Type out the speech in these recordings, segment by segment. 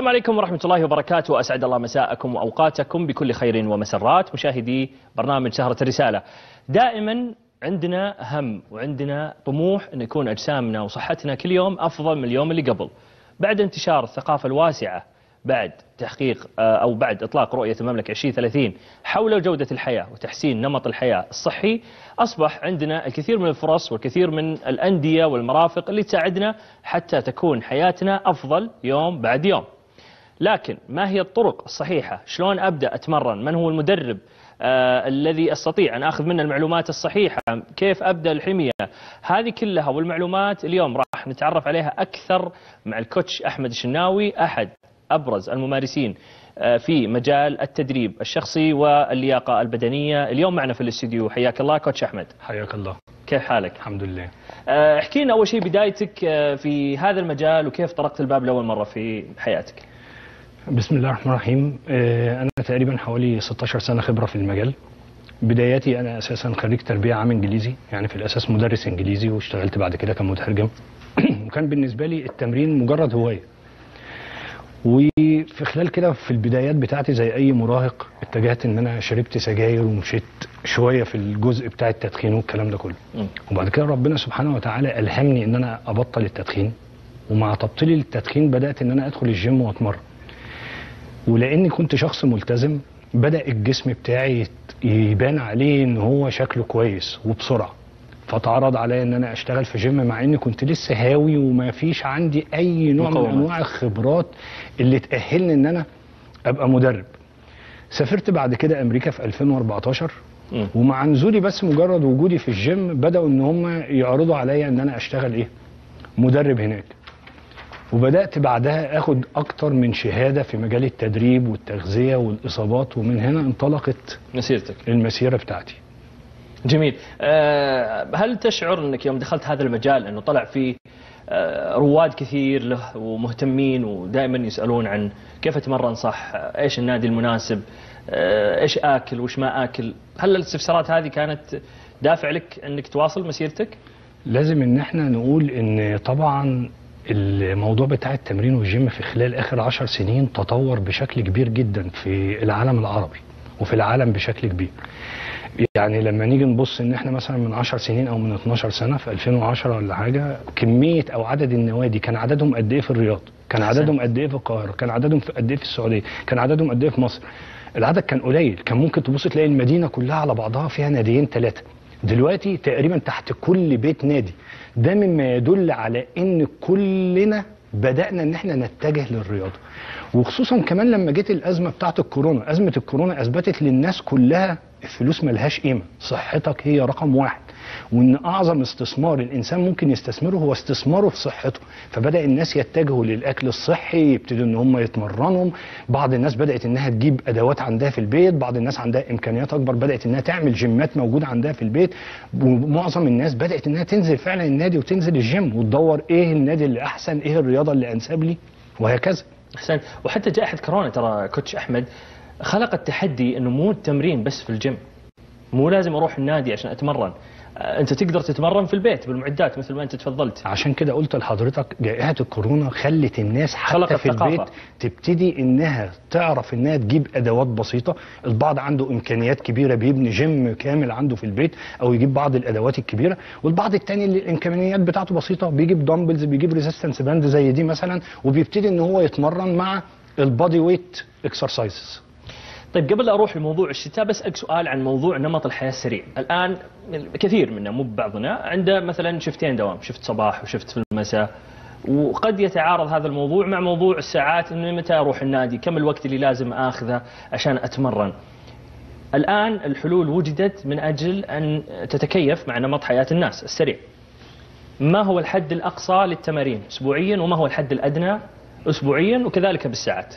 السلام عليكم ورحمة الله وبركاته. وأسعد الله مساءكم وأوقاتكم بكل خير ومسرات. مشاهدي برنامج سهرة الرسالة. دائما عندنا هم وعندنا طموح أن يكون أجسامنا وصحتنا كل يوم أفضل من اليوم اللي قبل. بعد انتشار الثقافة الواسعة بعد تحقيق آه، أو بعد إطلاق رؤية المملكة 2030 حول جودة الحياة وتحسين نمط الحياة الصحي أصبح عندنا الكثير من الفرص والكثير من الأندية والمرافق اللي تساعدنا حتى تكون حياتنا أفضل يوم بعد يوم. لكن ما هي الطرق الصحيحة؟ شلون أبدأ أتمرن؟ من هو المدرب آه الذي أستطيع أن أخذ منه المعلومات الصحيحة؟ كيف أبدأ الحمية؟ هذه كلها والمعلومات اليوم راح نتعرف عليها أكثر مع الكوتش أحمد الشناوي أحد أبرز الممارسين آه، في مجال التدريب الشخصي واللياقة البدنية. اليوم معنا في الاستديو حياك الله كوتش أحمد. حياك الله. كيف حالك؟ الحمد لله. آه، احكي لنا أول شيء بدايتك آه، في هذا المجال وكيف طرقت الباب لأول مرة في حياتك؟ بسم الله الرحمن الرحيم. آه، أنا تقريبا حوالي 16 سنة خبرة في المجال. بداياتي أنا أساسا خريج تربية عام إنجليزي يعني في الأساس مدرس إنجليزي واشتغلت بعد كده كمترجم. وكان بالنسبة لي التمرين مجرد هواية. وفي خلال كده في البدايات بتاعتي زي أي مراهق اتجهت إن أنا شربت سجاير ومشيت شوية في الجزء بتاع التدخين والكلام ده كله. وبعد كده ربنا سبحانه وتعالى ألهمني إن أنا أبطل التدخين. ومع تبطيلي للتدخين بدأت إن أنا أدخل الجيم وأتمرن. ولأني كنت شخص ملتزم بدأ الجسم بتاعي يبان عليه إن هو شكله كويس وبسرعة فتعرض عليا إن أنا أشتغل في جيم مع إني كنت لسه هاوي وما فيش عندي أي نوع من مقومات. أنواع الخبرات اللي تأهلني إن أنا أبقى مدرب سافرت بعد كده أمريكا في 2014 مم. ومع نزولي بس مجرد وجودي في الجيم بدأوا إن هم يعرضوا عليا إن أنا أشتغل إيه مدرب هناك وبدأت بعدها آخد أكتر من شهادة في مجال التدريب والتغذية والإصابات ومن هنا انطلقت مسيرتك. المسيرة بتاعتي. جميل. آه، هل تشعر أنك يوم دخلت هذا المجال أنه طلع فيه آه، رواد كثير له ومهتمين ودائما يسألون عن كيف أتمرن صح آه، إيش النادي المناسب آه، إيش آكل وإيش ما آكل؟ هل الاستفسارات هذه كانت دافع لك أنك تواصل مسيرتك؟ لازم إن إحنا نقول إن طبعا الموضوع بتاع التمرين والجيم في خلال آخر عشر سنين تطور بشكل كبير جدا في العالم العربي وفي العالم بشكل كبير. يعني لما نيجي نبص إن إحنا مثلا من 10 سنين أو من 12 سنة في 2010 ولا حاجة كمية أو عدد النوادي كان عددهم قد إيه في الرياض؟ كان. عددهم قد إيه في القاهرة؟ كان عددهم قد إيه في السعودية؟ كان عددهم قد إيه في مصر؟ العدد كان قليل. كان ممكن تبص تلاقي المدينة كلها على بعضها فيها ناديين ثلاثة دلوقتي تقريبا تحت كل بيت نادي ده مما يدل على إن كلنا بدأنا إن إحنا نتجه للرياضة. وخصوصا كمان لما جت الأزمة بتاعت الكورونا. أزمة الكورونا أثبتت للناس كلها الفلوس ملهاش قيمة. صحتك هي رقم واحد. وإن أعظم استثمار الإنسان ممكن يستثمره هو استثماره في صحته. فبدأ الناس يتجهوا للأكل الصحي يبتدوا إن هم يتمرنوا. بعض الناس بدأت إنها تجيب أدوات عندها في البيت. بعض الناس عندها إمكانيات أكبر بدأت إنها تعمل جيمات موجودة عندها في البيت. ومعظم الناس بدأت إنها تنزل فعلا النادي وتنزل الجيم وتدور إيه النادي اللي أحسن إيه الرياضة اللي أنسب لي وهكذا. أحسن وحتى جائحة كورونا ترى coach أحمد خلقت تحدي أنه مو التمرين بس في الجيم. مو لازم أروح النادي عشان أتمرن. آه، أنت تقدر تتمرن في البيت بالمعدات مثل ما أنت تفضلت. عشان كده قلت لحضرتك جائحة الكورونا خلت الناس حتى خلقت في ثقافة. البيت تبتدي إنها تعرف إنها تجيب أدوات بسيطة. البعض عنده إمكانيات كبيرة بيبني جيم كامل عنده في البيت أو يجيب بعض الأدوات الكبيرة. والبعض التاني اللي الإمكانيات بتاعته بسيطة بيجيب dumbbells بيجيب resistance band زي دي مثلا وبيبتدي إن هو يتمرن مع ال body weight exercises طيب قبل لا أروح لموضوع الشتاء بسالك سؤال عن موضوع نمط الحياة السريع، الآن كثير منا مو بعضنا عنده مثلا شفتين دوام، شفت صباح وشفت في المساء وقد يتعارض هذا الموضوع مع موضوع الساعات إنه متى أروح النادي، كم الوقت اللي لازم آخذه عشان أتمرن. الآن الحلول وجدت من أجل أن تتكيف مع نمط حياة الناس السريع. ما هو الحد الأقصى للتمارين اسبوعيا وما هو الحد الأدنى اسبوعيا وكذلك بالساعات.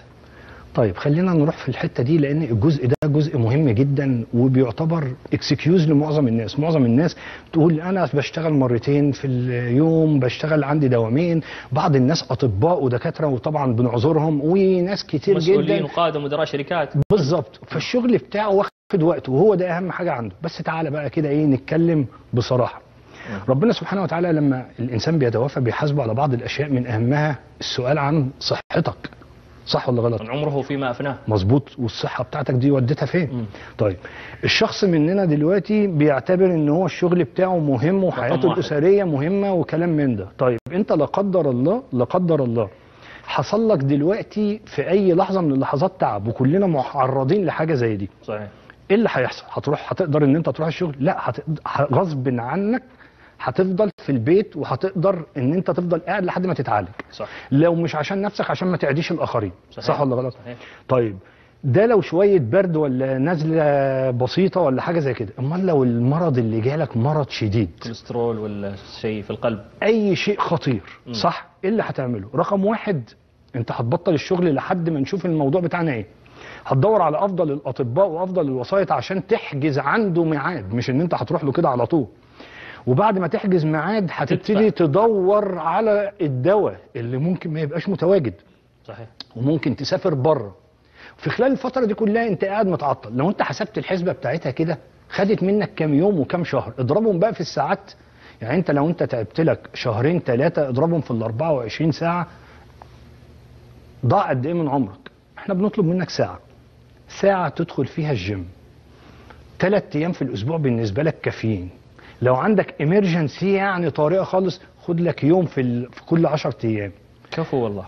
طيب خلينا نروح في الحتة دي لأن الجزء ده جزء مهم جدا وبيعتبر اكسكيوز لمعظم الناس. معظم الناس تقول أنا بشتغل مرتين في اليوم بشتغل عندي دوامين. بعض الناس أطباء ودكاترة وطبعا بنعذرهم وناس كتير مسؤولين جدا وقاده ومدراء شركات. بالظبط. فالشغل بتاعه واخد وقته وهو ده أهم حاجة عنده. بس تعالى بقى كده إيه نتكلم بصراحة. ربنا سبحانه وتعالى لما الإنسان بيتوفى بيحاسبه على بعض الأشياء من أهمها السؤال عن صحتك. صح ولا غلط؟ من عمره فيما أفناه. مظبوط. والصحة بتاعتك دي وديتها فين؟ مم. طيب الشخص مننا دلوقتي بيعتبر إن هو الشغل بتاعه مهم وحياته. الأسرية مهمة وكلام من ده. طيب أنت لا قدر الله لا قدر الله حصل لك دلوقتي في أي لحظة من اللحظات تعب وكلنا معرضين لحاجة زي دي؟ صحيح. إيه اللي هيحصل؟ هتروح هتقدر إن أنت تروح الشغل؟ لا هت... غصب عنك هتفضل في البيت وهتقدر إن أنت تفضل قاعد لحد ما تتعالج. صح. لو مش عشان نفسك عشان ما تعديش الآخرين. صحيح. صح ولا غلط؟ صحيح. طيب ده لو شوية برد ولا نزلة بسيطة ولا حاجة زي كده. أمال لو المرض اللي جالك مرض شديد. كوليسترول ولا شيء في القلب. أي شيء خطير. مم. صح؟ إيه اللي هتعمله؟ رقم واحد أنت هتبطل الشغل لحد ما نشوف الموضوع بتاعنا إيه. هتدور على أفضل الأطباء وأفضل الوسائط عشان تحجز عنده ميعاد مش إن أنت هتروح له كده على طول. وبعد ما تحجز ميعاد هتبتدي تدور على الدواء اللي ممكن ما يبقاش متواجد. صحيح. وممكن تسافر بره. في خلال الفترة دي كلها انت قاعد متعطل. لو انت حسبت الحسبة بتاعتها كده خدت منك كام يوم وكام شهر. اضربهم بقى في الساعات. يعني انت لو انت تعبت لك شهرين ثلاثة اضربهم في ال 24 ساعة. ضاع قد إيه من عمرك؟ إحنا بنطلب منك ساعة. ساعة تدخل فيها الجيم. ثلاث أيام في الأسبوع بالنسبة لك كافيين. لو عندك امرجنسي يعني طارئة خالص خد لك يوم في, ال... في كل 10 أيام. كفو والله.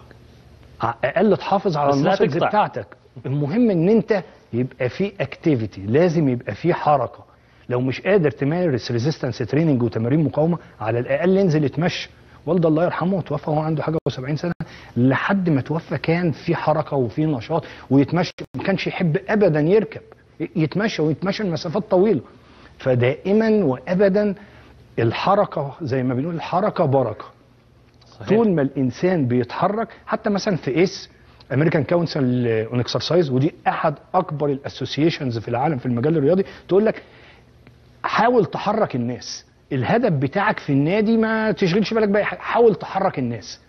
أقل تحافظ على ال muscles. بتاعتك. المهم إن أنت يبقى في activity لازم يبقى في حركة. لو مش قادر تمارس resistance training وتمارين مقاومة على الأقل انزل اتمشى. والده الله يرحمه توفى وهو عنده حاجة و70 سنة لحد ما توفى كان في حركة وفي نشاط ويتمشى. ما كانش يحب ابدا يركب. يتمشى ويتمشى المسافات طويلة. فدائما وابدا الحركة زي ما بنقول الحركه بركة. صحيح. طول ما الإنسان بيتحرك حتى مثلا في ACE American Council on Exercise ودي أحد أكبر الأسوسيشنز في العالم في المجال الرياضي تقول لك حاول تحرك الناس. الهدف بتاعك في النادي ما تشغلش بالك بقى حاول تحرك الناس.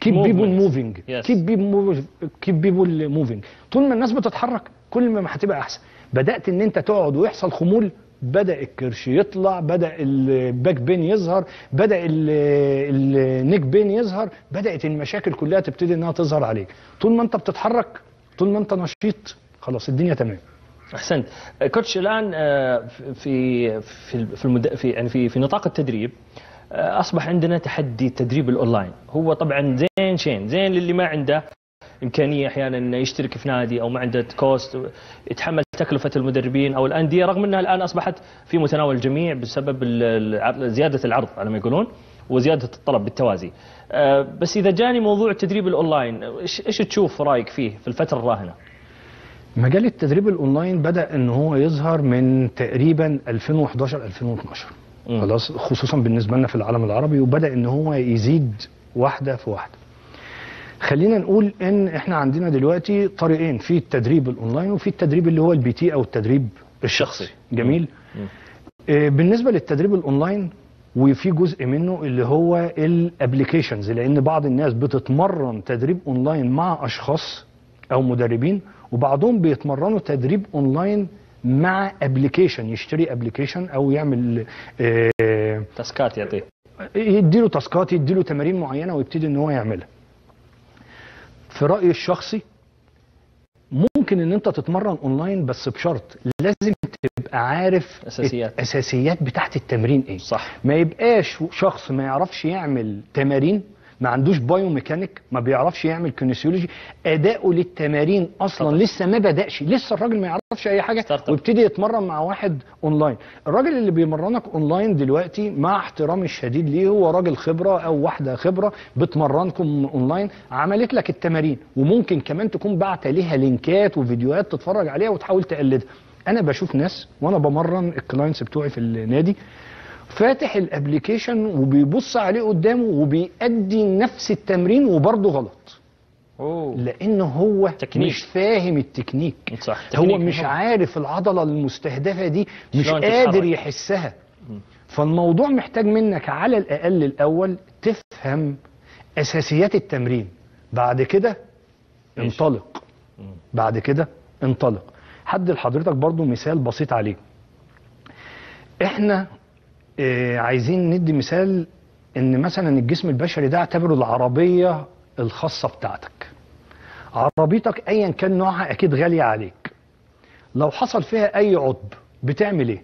keep. people moving. keep people keep people moving طول ما الناس بتتحرك كل ما هتبقى أحسن. بدأت إن أنت تقعد ويحصل خمول بدأ الكرش يطلع بدأ ال back pain يظهر بدأ ال- ال neck pain يظهر بدأت المشاكل كلها تبتدي إنها تظهر عليك. طول ما أنت بتتحرك طول ما أنت نشيط خلاص الدنيا تمام. أحسنت. coach الآن آه، في في في المد... في يعني في في نطاق التدريب آه، أصبح عندنا تحدي التدريب الأونلاين. هو طبعا زين شين زين للي ما عنده. إمكانية أحيانا إنه يشترك في نادي أو ما عنده cost يتحمل تكلفة المدربين أو الأندية رغم إنها الآن أصبحت في متناول الجميع بسبب زيادة العرض على ما يقولون وزيادة الطلب بالتوازي. آه، بس إذا جاني موضوع التدريب الأونلاين إيش تشوف رأيك فيه في الفترة الراهنة؟ مجال التدريب الأونلاين بدأ إن هو يظهر من تقريبا 2011 2012 مم. خلاص خصوصا بالنسبة لنا في العالم العربي وبدأ إن هو يزيد واحدة في واحدة. خلينا نقول إن إحنا عندنا دلوقتي طريقين في التدريب الأونلاين وفي التدريب اللي هو ال PT أو التدريب الشخصي. جميل. آه، بالنسبة للتدريب الأونلاين وفي جزء منه اللي هو ال applications لأن بعض الناس بتتمرن تدريب أونلاين مع أشخاص أو مدربين وبعضهم بيتمرنوا تدريب أونلاين مع application يشتري application أو يعمل آه، task ات يعطيه. يديله task ات يديله تمارين معينة ويبتدي إن هو يعملها. في رأيي الشخصي ممكن إن أنت تتمرن أونلاين بس بشرط لازم تبقى عارف أساسيات. الأساسيات بتاعت التمرين إيه صح ما يبقاش شخص ما يعرفش يعمل تمارين ما عندوش biomechanic ما بيعرفش يعمل kinesiology أداؤه للتمارين أصلا خطأ. لسه ما بدأش لسه الراجل ما يعرفش أي حاجة. ويبتدي يتمرن مع واحد اونلاين الراجل اللي بيمرنك اونلاين دلوقتي مع احترامي الشديد ليه هو راجل خبرة أو واحدة خبرة بتمرنكم اونلاين عملت لك التمارين وممكن كمان تكون بعت ليها link ات وفيديوهات تتفرج عليها وتحاول تقلدها أنا بشوف ناس وأنا بمرن ال clients بتوعي في النادي فاتح ال application وبيبص عليه قدامه وبيأدي نفس التمرين وبرضه غلط. أوه. لأنه هو تكنيك. مش فاهم التكنيك. صح. هو مش. عارف العضلة المستهدفة دي مش قادر. يحسها. فالموضوع محتاج منك على الأقل الأول تفهم أساسيات التمرين. بعد كده؟ انطلق. بعد كده انطلق. حد لحضرتك برضو مثال بسيط عليه. إحنا عايزين ندي مثال إن مثلا الجسم البشري ده اعتبره العربية الخاصة بتاعتك. عربيتك ايا كان نوعها أكيد غاليه عليك. لو حصل فيها أي عطب بتعمل إيه؟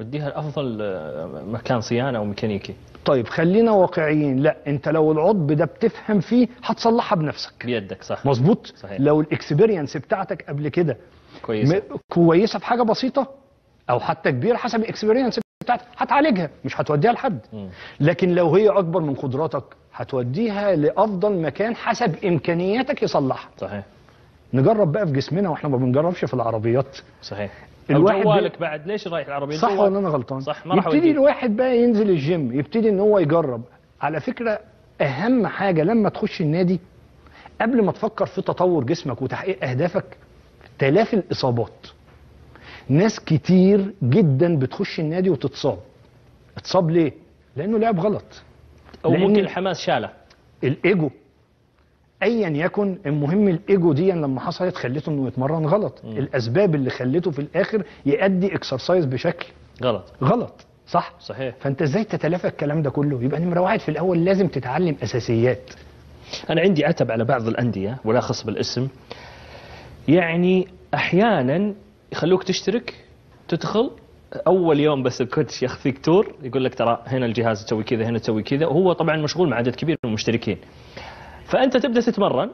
وديها لأفضل آه، مكان صيانة أو ميكانيكي. طيب خلينا واقعيين. لا أنت لو العطب ده بتفهم فيه هتصلحها بنفسك. بيدك صح. مظبوط. لو ال experience بتاعتك قبل كده كويس م- كويسة في حاجة بسيطة أو حتى كبيرة حسب ال experience بتاعتك هتعالجها مش هتوديها لحد. لكن لو هي أكبر من قدراتك هتوديها لأفضل مكان حسب إمكانياتك يصلحها. صحيح. نجرب بقى في جسمنا وإحنا ما بنجربش في العربيات. صحيح. الواحد جوالك بعد ليش رايح العربية؟ صح. ولا أنا غلطان؟ صح ما يبتدي. الواحد بقى ينزل الجيم يبتدي إن هو يجرب. على فكرة أهم حاجة لما تخش النادي قبل ما تفكر في تطور جسمك وتحقيق أهدافك تلافي الإصابات. ناس كتير جدا بتخش النادي وتتصاب. اتصاب ليه؟ لأنه لعب غلط. أو ممكن الحماس شاله الإيجو ايا يكن المهم الإيجو دي لما حصلت خليته إنه يتمرن غلط. الأسباب اللي خليته في الآخر يأدي exercise بشكل غلط. غلط صح؟ صحيح. فأنت إزاي تتلافى الكلام ده كله؟ يبقى نمرة واحد في الأول لازم تتعلم أساسيات. أنا عندي عتب على بعض الأندية ولا خص بالاسم. يعني أحيانا يخلوك تشترك تدخل. أول يوم بس ال coach ياخذك tour يقول لك ترى هنا الجهاز تسوي كذا هنا تسوي كذا. وهو طبعا مشغول مع عدد كبير من المشتركين. فأنت تبدأ تتمرن.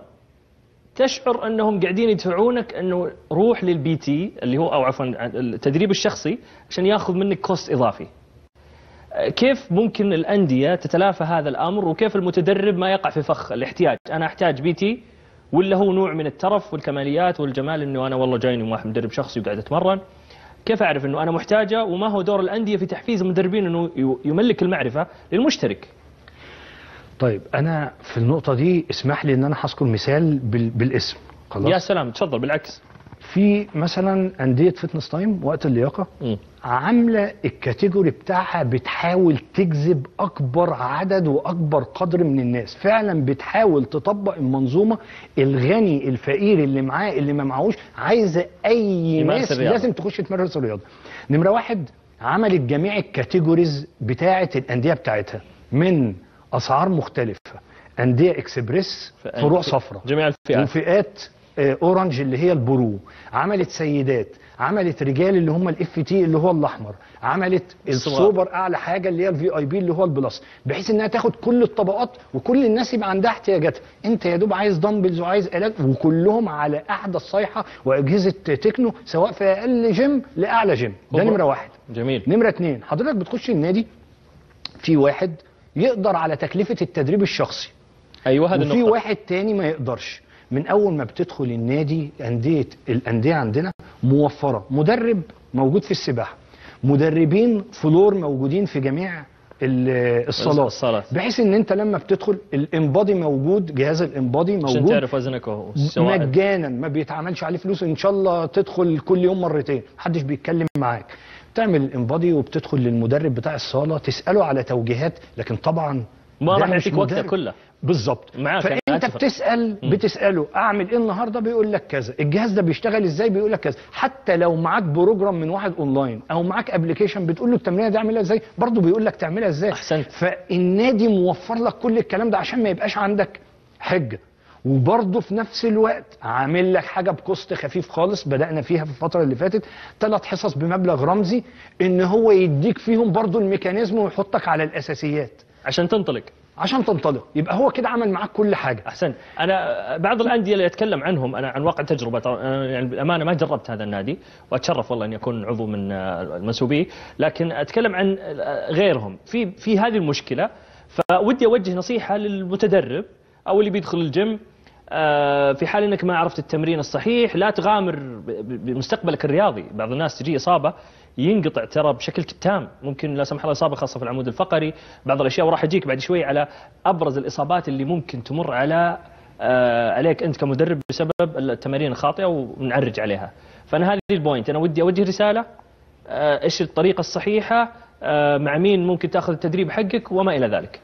تشعر أنهم قاعدين يدفعونك أنه روح لل PT اللي هو أو عفوا التدريب الشخصي عشان ياخذ منك cost إضافي. كيف ممكن الأندية تتلافى هذا الأمر؟ وكيف المتدرب ما يقع في فخ الاحتياج؟ أنا أحتاج PT ولا هو نوع من الترف والكماليات والجمال أنه أنا والله جايني واحد مدرب شخصي وقاعد أتمرن. كيف أعرف أنه أنا محتاجة وما هو دور الأندية في تحفيز المدربين أنه ي- يملك المعرفة للمشترك؟ طيب أنا في النقطة دي اسمح لي إن أنا هذكر مثال بال... بالاسم. يا خلاص سلام تفضل بالعكس. في مثلا أندية فتنس تايم وقت اللياقة. عاملة ال category بتاعها بتحاول تجذب أكبر عدد وأكبر قدر من الناس. فعلا بتحاول تطبق المنظومة الغني الفقير اللي معاه اللي ما معهوش عايزة أي ناس الرياضة. لازم تخش تمارس الرياضة. نمرة واحد عملت جميع ال categories بتاعه الأندية بتاعتها من أسعار مختلفة. أندية إكسبريس فروع صفراء جميع الفئات. وفئات orange اللي هي ال pro. عملت سيدات عملت رجال اللي هم ال FT اللي هو الأحمر. عملت. السوبر أعلى حاجة اللي هي ال VIP اللي هو ال plus. بحيث إنها تاخد كل الطبقات وكل الناس يبقى عندها احتياجاتها. أنت يا دوب عايز dumbbells وعايز الات وكلهم على احدث صيحه وأجهزة تكنو سواء في أقل جيم لأعلى جيم ده نمرة واحد. جميل. نمرة اتنين حضرتك بتخش النادي في واحد يقدر على تكلفة التدريب الشخصي. هذه وفي واحد تاني ما يقدرش. من أول ما بتدخل النادي انديه الأندية عندنا موفرة. مدرب موجود في السباحة. مدربين فلور موجودين في جميع ال- الصالات. الصالات. بحيث إن أنت لما بتدخل الإنبادي موجود جهاز الإنبادي عشان موجود تعرف وزنك والسوائل مجانا ما بيتعملش عليه فلوس. إن شاء الله تدخل كل يوم مرتين. محدش بيتكلم معاك. تعمل الانبادي وبتدخل للمدرب بتاع الصالة تسأله على توجيهات. لكن طبعا ما راح يعطيك مدرب. كله بالظبط فأنت. بتسأل بتسأله أعمل إيه النهارده؟ بيقول لك كذا. الجهاز ده بيشتغل إزاي؟ بيقول لك كذا. حتى لو معاك program من واحد أونلاين أو معاك application بتقول له التمرينة دي أعملها إزاي؟ برضه بيقول لك تعملها إزاي؟ أحسنت. فالنادي موفر لك كل الكلام ده عشان ما يبقاش عندك حجة. وبرضه في نفس الوقت عامل لك حاجة ب cost خفيف خالص بدأنا فيها في الفترة اللي فاتت. ثلاث حصص بمبلغ رمزي إن هو يديك فيهم برضه ال mechanism ويحطك على الأساسيات. عشان تنطلق. عشان تنطلق. يبقى هو كده عمل معاك كل حاجة. احسنت أنا بعض الانديه اللي أتكلم عنهم أنا عن واقع تجربة. يعني بالامانه ما جربت هذا النادي وأتشرف والله اني اكون عضو من المنسوبيه لكن أتكلم عن غيرهم. في في هذه المشكلة فودي أوجه نصيحة للمتدرب أو اللي بيدخل الجيم آه، في حال إنك ما عرفت التمرين الصحيح لا تغامر بمستقبلك الرياضي. بعض الناس تجيه إصابة ينقطع ترى بشكل تام ممكن لا سمح الله إصابة خاصة في العمود الفقري بعض الأشياء وراح اجيك بعد شوي على أبرز الإصابات اللي ممكن تمر على آه، عليك أنت كمدرب بسبب التمارين الخاطئة ونعرج عليها. فأنا هذه ال point أنا ودي أوجه رسالة آه، إيش الطريقة الصحيحة آه، مع مين ممكن تأخذ التدريب حقك وما إلى ذلك.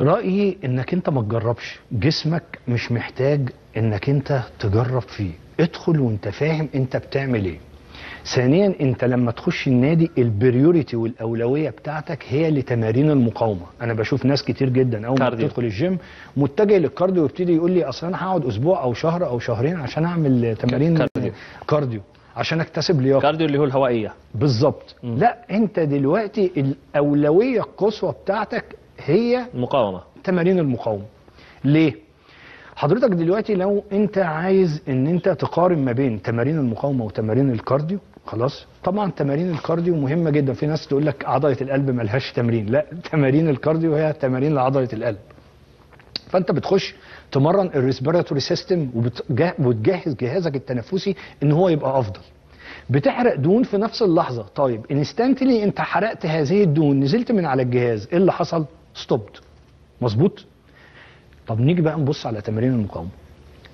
رأيي إنك أنت ما تجربش. جسمك مش محتاج إنك أنت تجرب فيه. ادخل وأنت فاهم أنت بتعمل إيه. ثانيا أنت لما تخش النادي ال priority والأولوية بتاعتك هي لتمارين المقاومة. أنا بشوف ناس كتير جدا أول ما. بتدخل الجيم متجه لل cardio ويبتدي يقول لي أصل أنا هقعد أسبوع أو شهر أو شهرين عشان أعمل تمارين cardio. cardio عشان أكتسب لياقة. cardio اللي هو الهوائية. بالظبط. لا أنت دلوقتي الأولوية القصوى بتاعتك هي المقاومة. تمارين المقاومة. ليه؟ حضرتك دلوقتي لو انت عايز ان انت تقارن ما بين تمارين المقاومة وتمارين ال cardio خلاص. طبعا تمارين ال cardio مهمة جدا. في ناس تقول لك عضلة القلب ملهاش تمرين. لا تمارين ال cardio هي تمارين لعضلة القلب. فانت بتخش تمرن ال respiratory system وتجهز جهازك التنفسي ان هو يبقى أفضل. بتحرق دهون في نفس اللحظة. طيب instantly انت حرقت هذه الدهون نزلت من على الجهاز. إيه اللي حصل؟ stopped مظبوط؟ طب نيجي بقى نبص على تمارين المقاومة.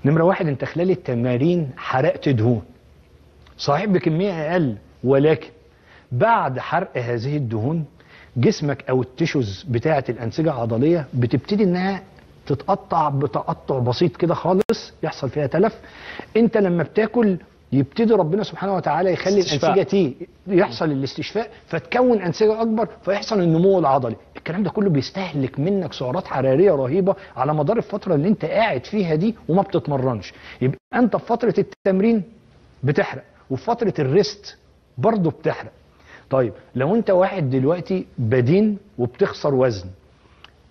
نمرة واحد انت خلال التمارين حرقت دهون. صحيح بكمية أقل ولكن بعد حرق هذه الدهون جسمك أو ال tissues بتاعة الأنسجة العضلية بتبتدي إنها تتقطع بتقطع بسيط كده خالص يحصل فيها تلف. انت لما بتاكل يبتدي ربنا سبحانه وتعالى يخلي استشفاء. الأنسجة تي يحصل الاستشفاء فتكون أنسجة أكبر فيحصل النمو العضلي الكلام ده كله بيستهلك منك سعرات حرارية رهيبة على مدار الفترة اللي أنت قاعد فيها دي وما بتتمرنش يبقى أنت في فترة التمرين بتحرق وفي فترة الريست برضه بتحرق طيب لو أنت واحد دلوقتي بدين وبتخسر وزن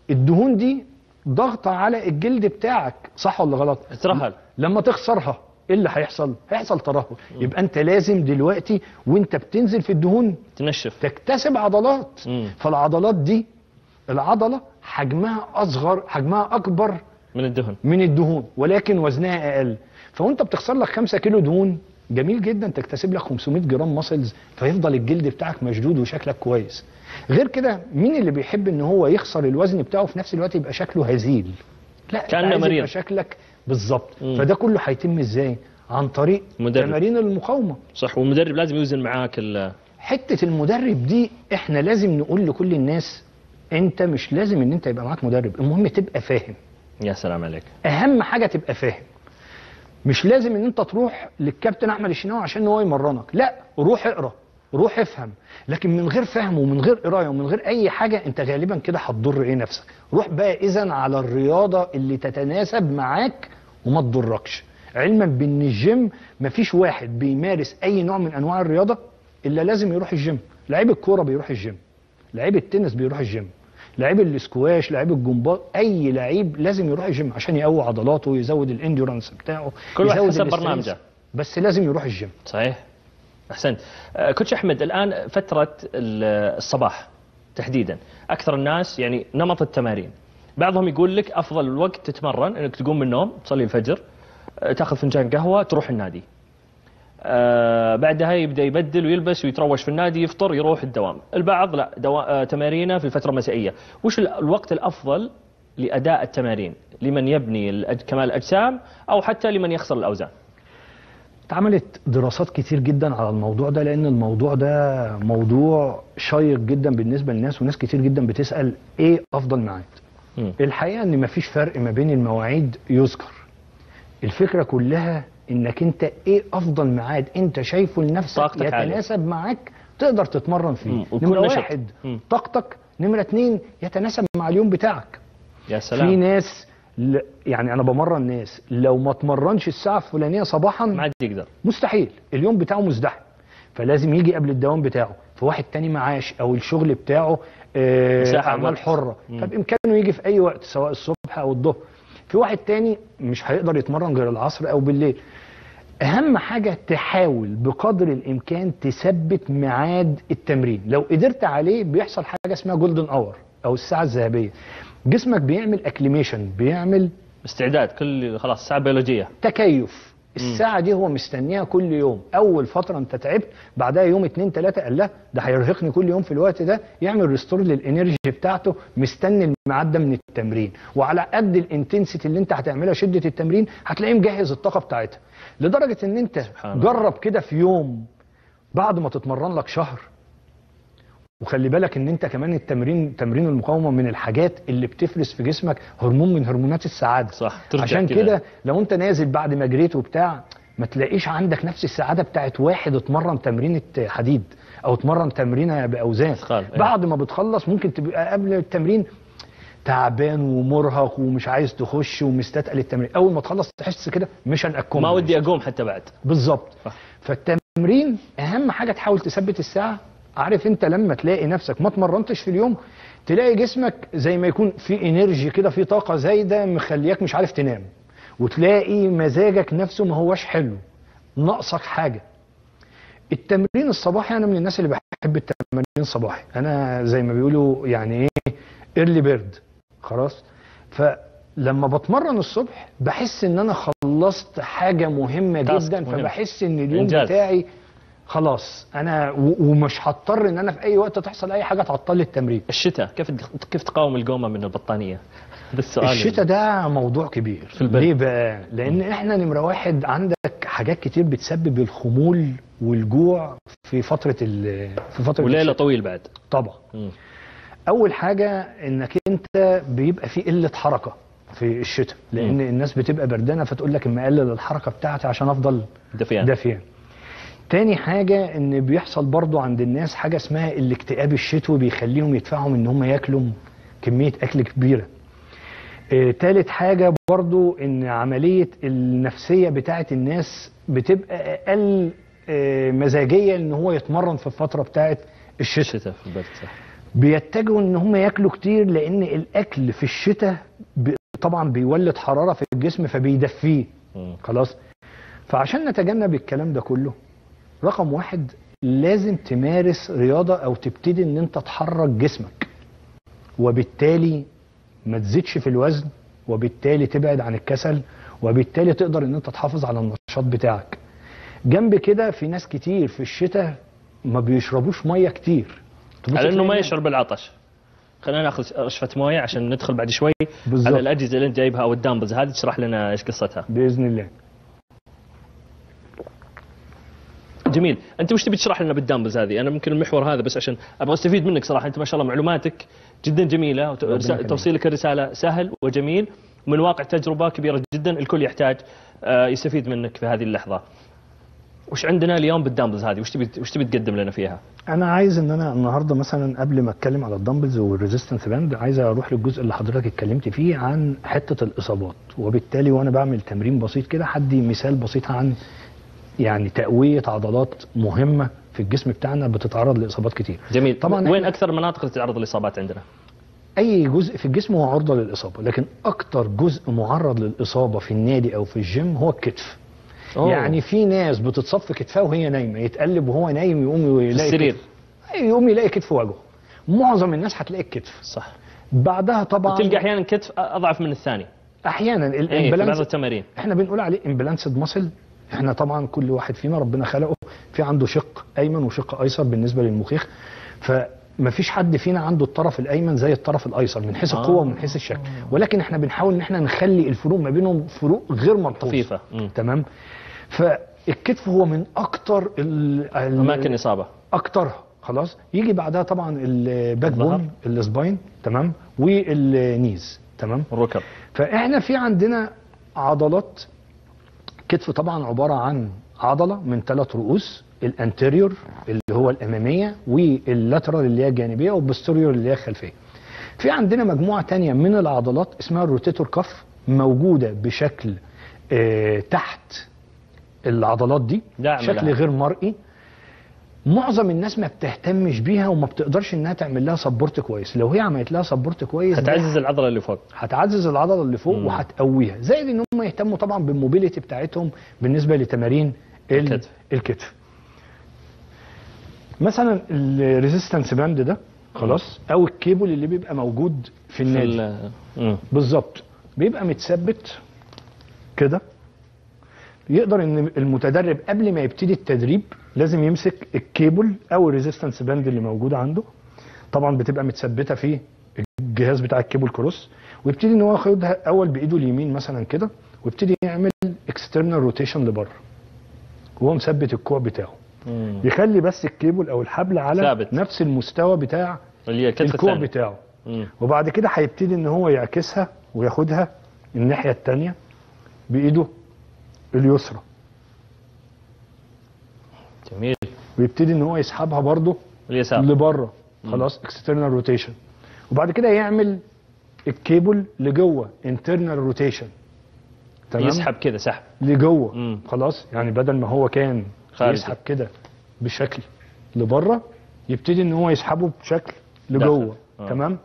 الدهون دي ضغطة على الجلد بتاعك صح ولا غلط اترهل. لما تخسرها إيه اللي هيحصل؟ هيحصل ترهل. يبقى أنت لازم دلوقتي وأنت بتنزل في الدهون تنشف. تكتسب عضلات. مم. فالعضلات دي العضلة حجمها أصغر حجمها أكبر من الدهن من الدهون ولكن وزنها أقل. فوأنت بتخسر لك 5 كيلو دهون جميل جدا تكتسب لك 500 جرام muscles فيفضل الجلد بتاعك مشدود وشكلك كويس. غير كده مين اللي بيحب إن هو يخسر الوزن بتاعه في نفس الوقت يبقى شكله هزيل؟ لا عايز مريض. شكلك بالظبط. فده كله هيتم إزاي؟ عن طريق مدرب. تمارين المقاومة. صح والمدرب لازم يوزن معاك ال- حتة المدرب دي إحنا لازم نقول لكل الناس أنت مش لازم إن أنت يبقى معاك مدرب المهم تبقى فاهم. يا سلام عليك. أهم حاجة تبقى فاهم. مش لازم إن أنت تروح للكابتن أحمد الشناوي عشان هو يمرنك. لا روح اقرأ روح افهم. لكن من غير فهم ومن غير قراية ومن غير أي حاجة أنت غالبا كده هتضر إيه نفسك؟ روح بقى اذا على الرياضة اللي تتناسب معاك وما تضركش. علما بإن الجيم مفيش واحد بيمارس أي نوع من أنواع الرياضة إلا لازم يروح الجيم. لعيب الكورة بيروح الجيم. لعيب التنس بيروح الجيم. لعيب الاسكواش لعيب الجمباز أي لعيب لازم يروح الجيم عشان يقوي عضلاته ويزود ال endurance بتاعه كل واحد حسب. برنامجه. بس لازم يروح الجيم. صحيح. أحسنت. آه، coach أحمد الآن فترة ال- الصباح تحديدا. أكثر الناس يعني نمط التمارين. بعضهم يقول لك أفضل الوقت تتمرن إنك تقوم من النوم تصلي الفجر آه، تأخذ فنجان قهوة تروح النادي. آه بعدها يبدأ يبدل ويلبس ويتروش في النادي يفطر يروح الدوام. البعض لا دوا... آه تمارينه في الفترة المسائية. وش ال- الوقت الأفضل لأداء التمارين؟ لمن يبني الأج... كمال الأجسام أو حتى لمن يخسر الأوزان؟ اتعملت دراسات كتير جدا على الموضوع ده لأن الموضوع ده موضوع شيق جدا بالنسبة للناس وناس كتير جدا بتسأل إيه أفضل ميعاد الحقيقة إن مفيش فرق ما بين المواعيد يذكر. الفكرة كلها إنك أنت إيه أفضل ميعاد أنت شايفه لنفسك. يتناسب معاك تقدر تتمرن فيه. نمرة. واحد. طاقتك. نمرة اتنين يتناسب مع اليوم بتاعك. يا في سلام. ناس ل... يعني أنا بمرن ناس لو ما اتمرنش الساعة الفلانية صباحا ما يقدر. مستحيل. اليوم بتاعه مزدحم. فلازم يجي قبل الدوام بتاعه. في واحد تاني معاش أو الشغل بتاعه آه، اعمال وقت. حرة. فبامكانه يجي في أي وقت سواء الصبح أو الظهر. في واحد تاني مش هيقدر يتمرن غير العصر أو بالليل. أهم حاجة تحاول بقدر الإمكان تثبت ميعاد التمرين. لو قدرت عليه بيحصل حاجة اسمها golden hour أو الساعة الذهبية. جسمك بيعمل acclimation بيعمل استعداد كل خلاص ساعه بيولوجيه تكيف. الساعة دي هو مستنيها كل يوم. أول فترة أنت تعبت بعدها يوم اتنين تلاتة قال لا ده هيرهقني كل يوم في الوقت ده يعمل restore لل energy بتاعته مستني الميعاد ده من التمرين. وعلى قد ال intensity اللي أنت هتعملها شدة التمرين هتلاقيه مجهز الطاقة بتاعتها. لدرجة إن أنت. جرب كده في يوم بعد ما تتمرن لك شهر وخلي بالك إن أنت كمان التمرين تمرين المقاومة من الحاجات اللي بتفرز في جسمك هرمون من هرمونات السعادة صح ترجع عشان كده. لو أنت نازل بعد ما جريت وبتاع ما تلاقيش عندك نفس السعادة بتاعت واحد اتمرن تمرينه حديد أو اتمرن تمرينه بأوزان إيه. بعد ما بتخلص ممكن تبقى قبل التمرين تعبان ومرهق ومش عايز تخش ومستثقل التمرين أول ما تخلص تحس كده مش هنأكم ما ودي أقوم حتى بعد بالظبط. فالتمرين أهم حاجة تحاول تثبت الساعة عارف انت لما تلاقي نفسك ما اتمرنتش في اليوم تلاقي جسمك زي ما يكون في انرجي كده في طاقة زايدة مخلياك مش عارف تنام. وتلاقي مزاجك نفسه ما هوش حلو ناقصك حاجة. التمرين الصباحي أنا من الناس اللي بحب التمرين الصباحي. أنا زي ما بيقولوا يعني إيه ايرلي بيرد خلاص؟ فلما بتمرن الصبح بحس إن أنا خلصت حاجة مهمة جدا مهم. فبحس إن اليوم إنجاز. بتاعي خلاص أنا ومش هضطر إن أنا في أي وقت تحصل أي حاجة تعطل لي التمرين. الشتاء كيف كيف تقاوم القومة من البطانية؟ هذا السؤال الشتاء ده موضوع كبير. في البرد. ليه بقى؟ لأن إحنا نمرة واحد عندك حاجات كتير بتسبب الخمول والجوع في فترة ال- في فترة وليلة. طويل بعد. طبعا. مم. أول حاجة إنك أنت بيبقى في قلة حركة في الشتاء. لأن مم. الناس بتبقى بردانة فتقول لك أما أقلل الحركة بتاعتي عشان أفضل دفيان دافيان. تاني حاجة إن بيحصل برضو عند الناس حاجة اسمها الاكتئاب الشتوي بيخليهم يدفعهم إن هم ياكلوا كمية أكل كبيرة. آه، تالت حاجة برضو إن عملية النفسية بتاعت الناس بتبقى أقل آه، مزاجية إن هو يتمرن في الفترة بتاعت الشتاء. الشتاء في البرد صح. بيتجهوا إن هم ياكلوا كتير لأن الأكل في الشتاء طبعا بيولد حرارة في الجسم فبيدفيه. خلاص. فعشان نتجنب الكلام ده كله رقم واحد لازم تمارس رياضة أو تبتدي إن أنت تحرك جسمك وبالتالي ما تزيدش في الوزن وبالتالي تبعد عن الكسل وبالتالي تقدر إن أنت تحافظ على النشاط بتاعك. جنب كده في ناس كتير في الشتاء ما بيشربوش مية كتير. على إنه ما يشعر بالعطش خلينا ناخذ رشفه مويه عشان ندخل بعد شوي بالظبط. على الأجهزة اللي أنت جايبها أو ال dumbbells هذه تشرح لنا إيش قصتها. بإذن الله. جميل. أنت وش تبي تشرح لنا بال dumbbells هذه؟ أنا ممكن المحور هذا بس عشان أبغى أستفيد منك صراحة. أنت ما شاء الله معلوماتك جدا جميلة. توصيلك الرسالة سهل وجميل. ومن واقع تجربة كبيرة جدا الكل يحتاج آه، يستفيد منك في هذه اللحظة. وش عندنا اليوم بال dumbbells هذه؟ وش تبي وش تبي تقدم لنا فيها؟ أنا عايز إن أنا النهارده مثلا قبل ما أتكلم على ال dumbbells وال resistance band عايز أروح للجزء اللي حضرتك اتكلمت فيه عن حتة الإصابات. وبالتالي وأنا بعمل تمرين بسيط كده هدي مثال بسيط عن يعني تقوية عضلات مهمة في الجسم بتاعنا بتتعرض لإصابات كتير. جميل. طبعاً وين أكثر المناطق اللي تتعرض للإصابات عندنا؟ أي جزء في الجسم هو عرضة للإصابة لكن أكتر جزء معرض للإصابة في النادي أو في الجيم هو الكتف. أوه. يعني في ناس بتتصاب في كتفها وهي نايمة يتقلب وهو نايم يقوم يلاقي السرير. كتف. يقوم يلاقي كتف وجهه. معظم الناس هتلاقي الكتف. صح. بعدها طبعا تلقى أحيانا كتف أضعف من الثاني. أحيانا بعض ال imbalance التمارين. إحنا بنقول عليه imbalanced muscle إحنا طبعا كل واحد فينا ربنا خلقه في عنده شق أيمن وشق أيسر بالنسبة للمخيخ. فمفيش حد فينا عنده الطرف الأيمن زي الطرف الأيسر من حيث القوة آه. ومن حيث الشكل. ولكن إحنا بنحاول إن إحنا نخلي الفروق ما بينهم فروق غير ملحوظه. تمام؟ فالكتف هو من أكتر أماكن إصابة. اكترها خلاص؟ يجي بعدها طبعا ال back. bone ال spine تمام؟ وال knees. تمام؟ الركب. فاحنا في عندنا عضلات كتف طبعا عبارة عن عضلة من ثلاث رؤوس ال anterior اللي هو الأمامية وال lateral اللي هي الجانبية وال posterior اللي هي الخلفية في عندنا مجموعة تانية من العضلات اسمها ال rotator cuff موجودة بشكل آه تحت العضلات دي شكل. غير مرئي معظم الناس ما بتهتمش بيها وما بتقدرش إنها تعمل لها support كويس. لو هي عملت لها support كويس هتعزز العضلة اللي فوق. هتعزز العضلة اللي فوق مم. وهتقويها. زائد إن هم يهتموا طبعا بال mobility بتاعتهم بالنسبة لتمارين ال- الكتف. الكتف. مثلا ال resistance band ده خلاص أو الكيبل اللي بيبقى موجود في النادي. بالظبط. بيبقى متثبت كده. يقدر إن المتدرب قبل ما يبتدي التدريب لازم يمسك الكيبل أو ال resistance band اللي موجود عنده طبعا بتبقى متثبتة في الجهاز بتاع ال cable cross ويبتدي إن هو ياخدها أول بإيده اليمين مثلا كده ويبتدي يعمل external rotation لبره وهو مثبت الكوع بتاعه مم. يخلي بس الكيبل أو الحبل على ثابت. نفس المستوى بتاع الكوع الثاني بتاعه مم. وبعد كده هيبتدي إن هو يعكسها وياخدها الناحية الثانية بإيده اليسرى. ويبتدي إن هو يسحبها برضه اليسار. لبره. خلاص external rotation وبعد كده يعمل الكيبل لجوه internal rotation تمام؟ يسحب كذا سحب. لجوه. مم. خلاص؟ يعني بدل ما هو كان خارجي. يسحب كده بشكل لبره يبتدي إن هو يسحبه بشكل لجوه. آه. تمام؟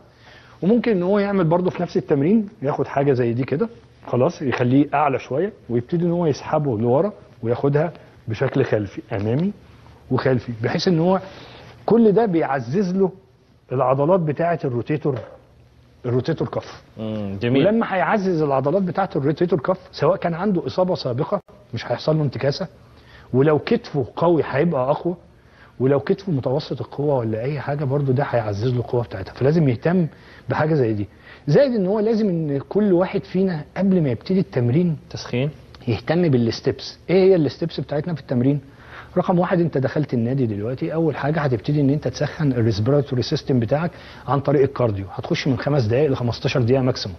وممكن إن هو يعمل برضه في نفس التمرين ياخد حاجة زي دي كده. خلاص يخليه أعلى شوية ويبتدي إن هو يسحبه لورا وياخدها بشكل خلفي أمامي وخلفي بحيث إن هو كل ده بيعزز له العضلات بتاعة ال rotator ال rotator cuff. جميل. ولما هيعزز العضلات بتاعة ال rotator cuff سواء كان عنده إصابة سابقة مش هيحصل له انتكاسة ولو كتفه قوي هيبقى أقوى ولو كتفه متوسط القوة ولا أي حاجة برضو ده هيعزز له القوة بتاعتها. فلازم يهتم بحاجة زي دي. زائد إن هو لازم إن كل واحد فينا قبل ما يبتدي التمرين تسخين. يهتم بال steps. إيه هي ال steps بتاعتنا في التمرين؟ رقم واحد أنت دخلت النادي دلوقتي أول حاجة هتبتدي إن أنت تسخن ال respiratory system بتاعك عن طريق ال cardio. هتخش من خمس دقائق ل 15 دقيقة maximum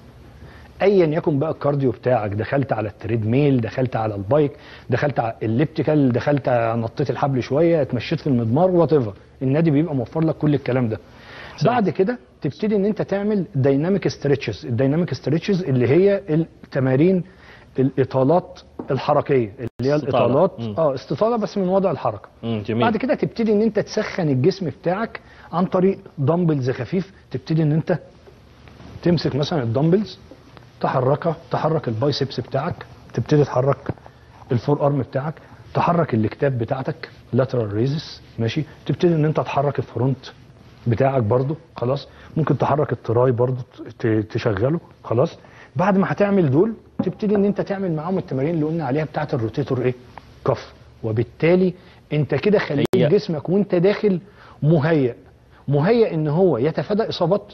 ايا يكن بقى ال cardio بتاعك دخلت على ال treadmill دخلت على ال bike دخلت على ال elliptical دخلت نطيت الحبل شوية اتمشيت في المضمار what النادي بيبقى موفر لك كل الكلام ده. بعد كده تبتدي إن أنت تعمل dynamic stretches ال dynamic stretches اللي هي التمارين الإطالات الحركية اللي هي استطالة. الإطالات مم. آه استطالة بس من وضع الحركة مم. جميل بعد كده تبتدي إن أنت تسخن الجسم بتاعك عن طريق dumbbells خفيف تبتدي إن أنت تمسك مثلا ال dumbbells تحركها تحرك ال biceps بتاعك تبتدي تحرك ال forearm بتاعك تحرك الكتاف بتاعتك lateral raises ماشي تبتدي إن أنت تحرك ال front بتاعك برضو خلاص ممكن تحرك ال tri برضو تشغله خلاص بعد ما هتعمل دول تبتدي إن أنت تعمل معاهم التمارين اللي قلنا عليها بتاعت ال rotator إيه cuff وبالتالي أنت كده خليت. جسمك وأنت داخل مهيأ مهيأ إن هو يتفادى إصابات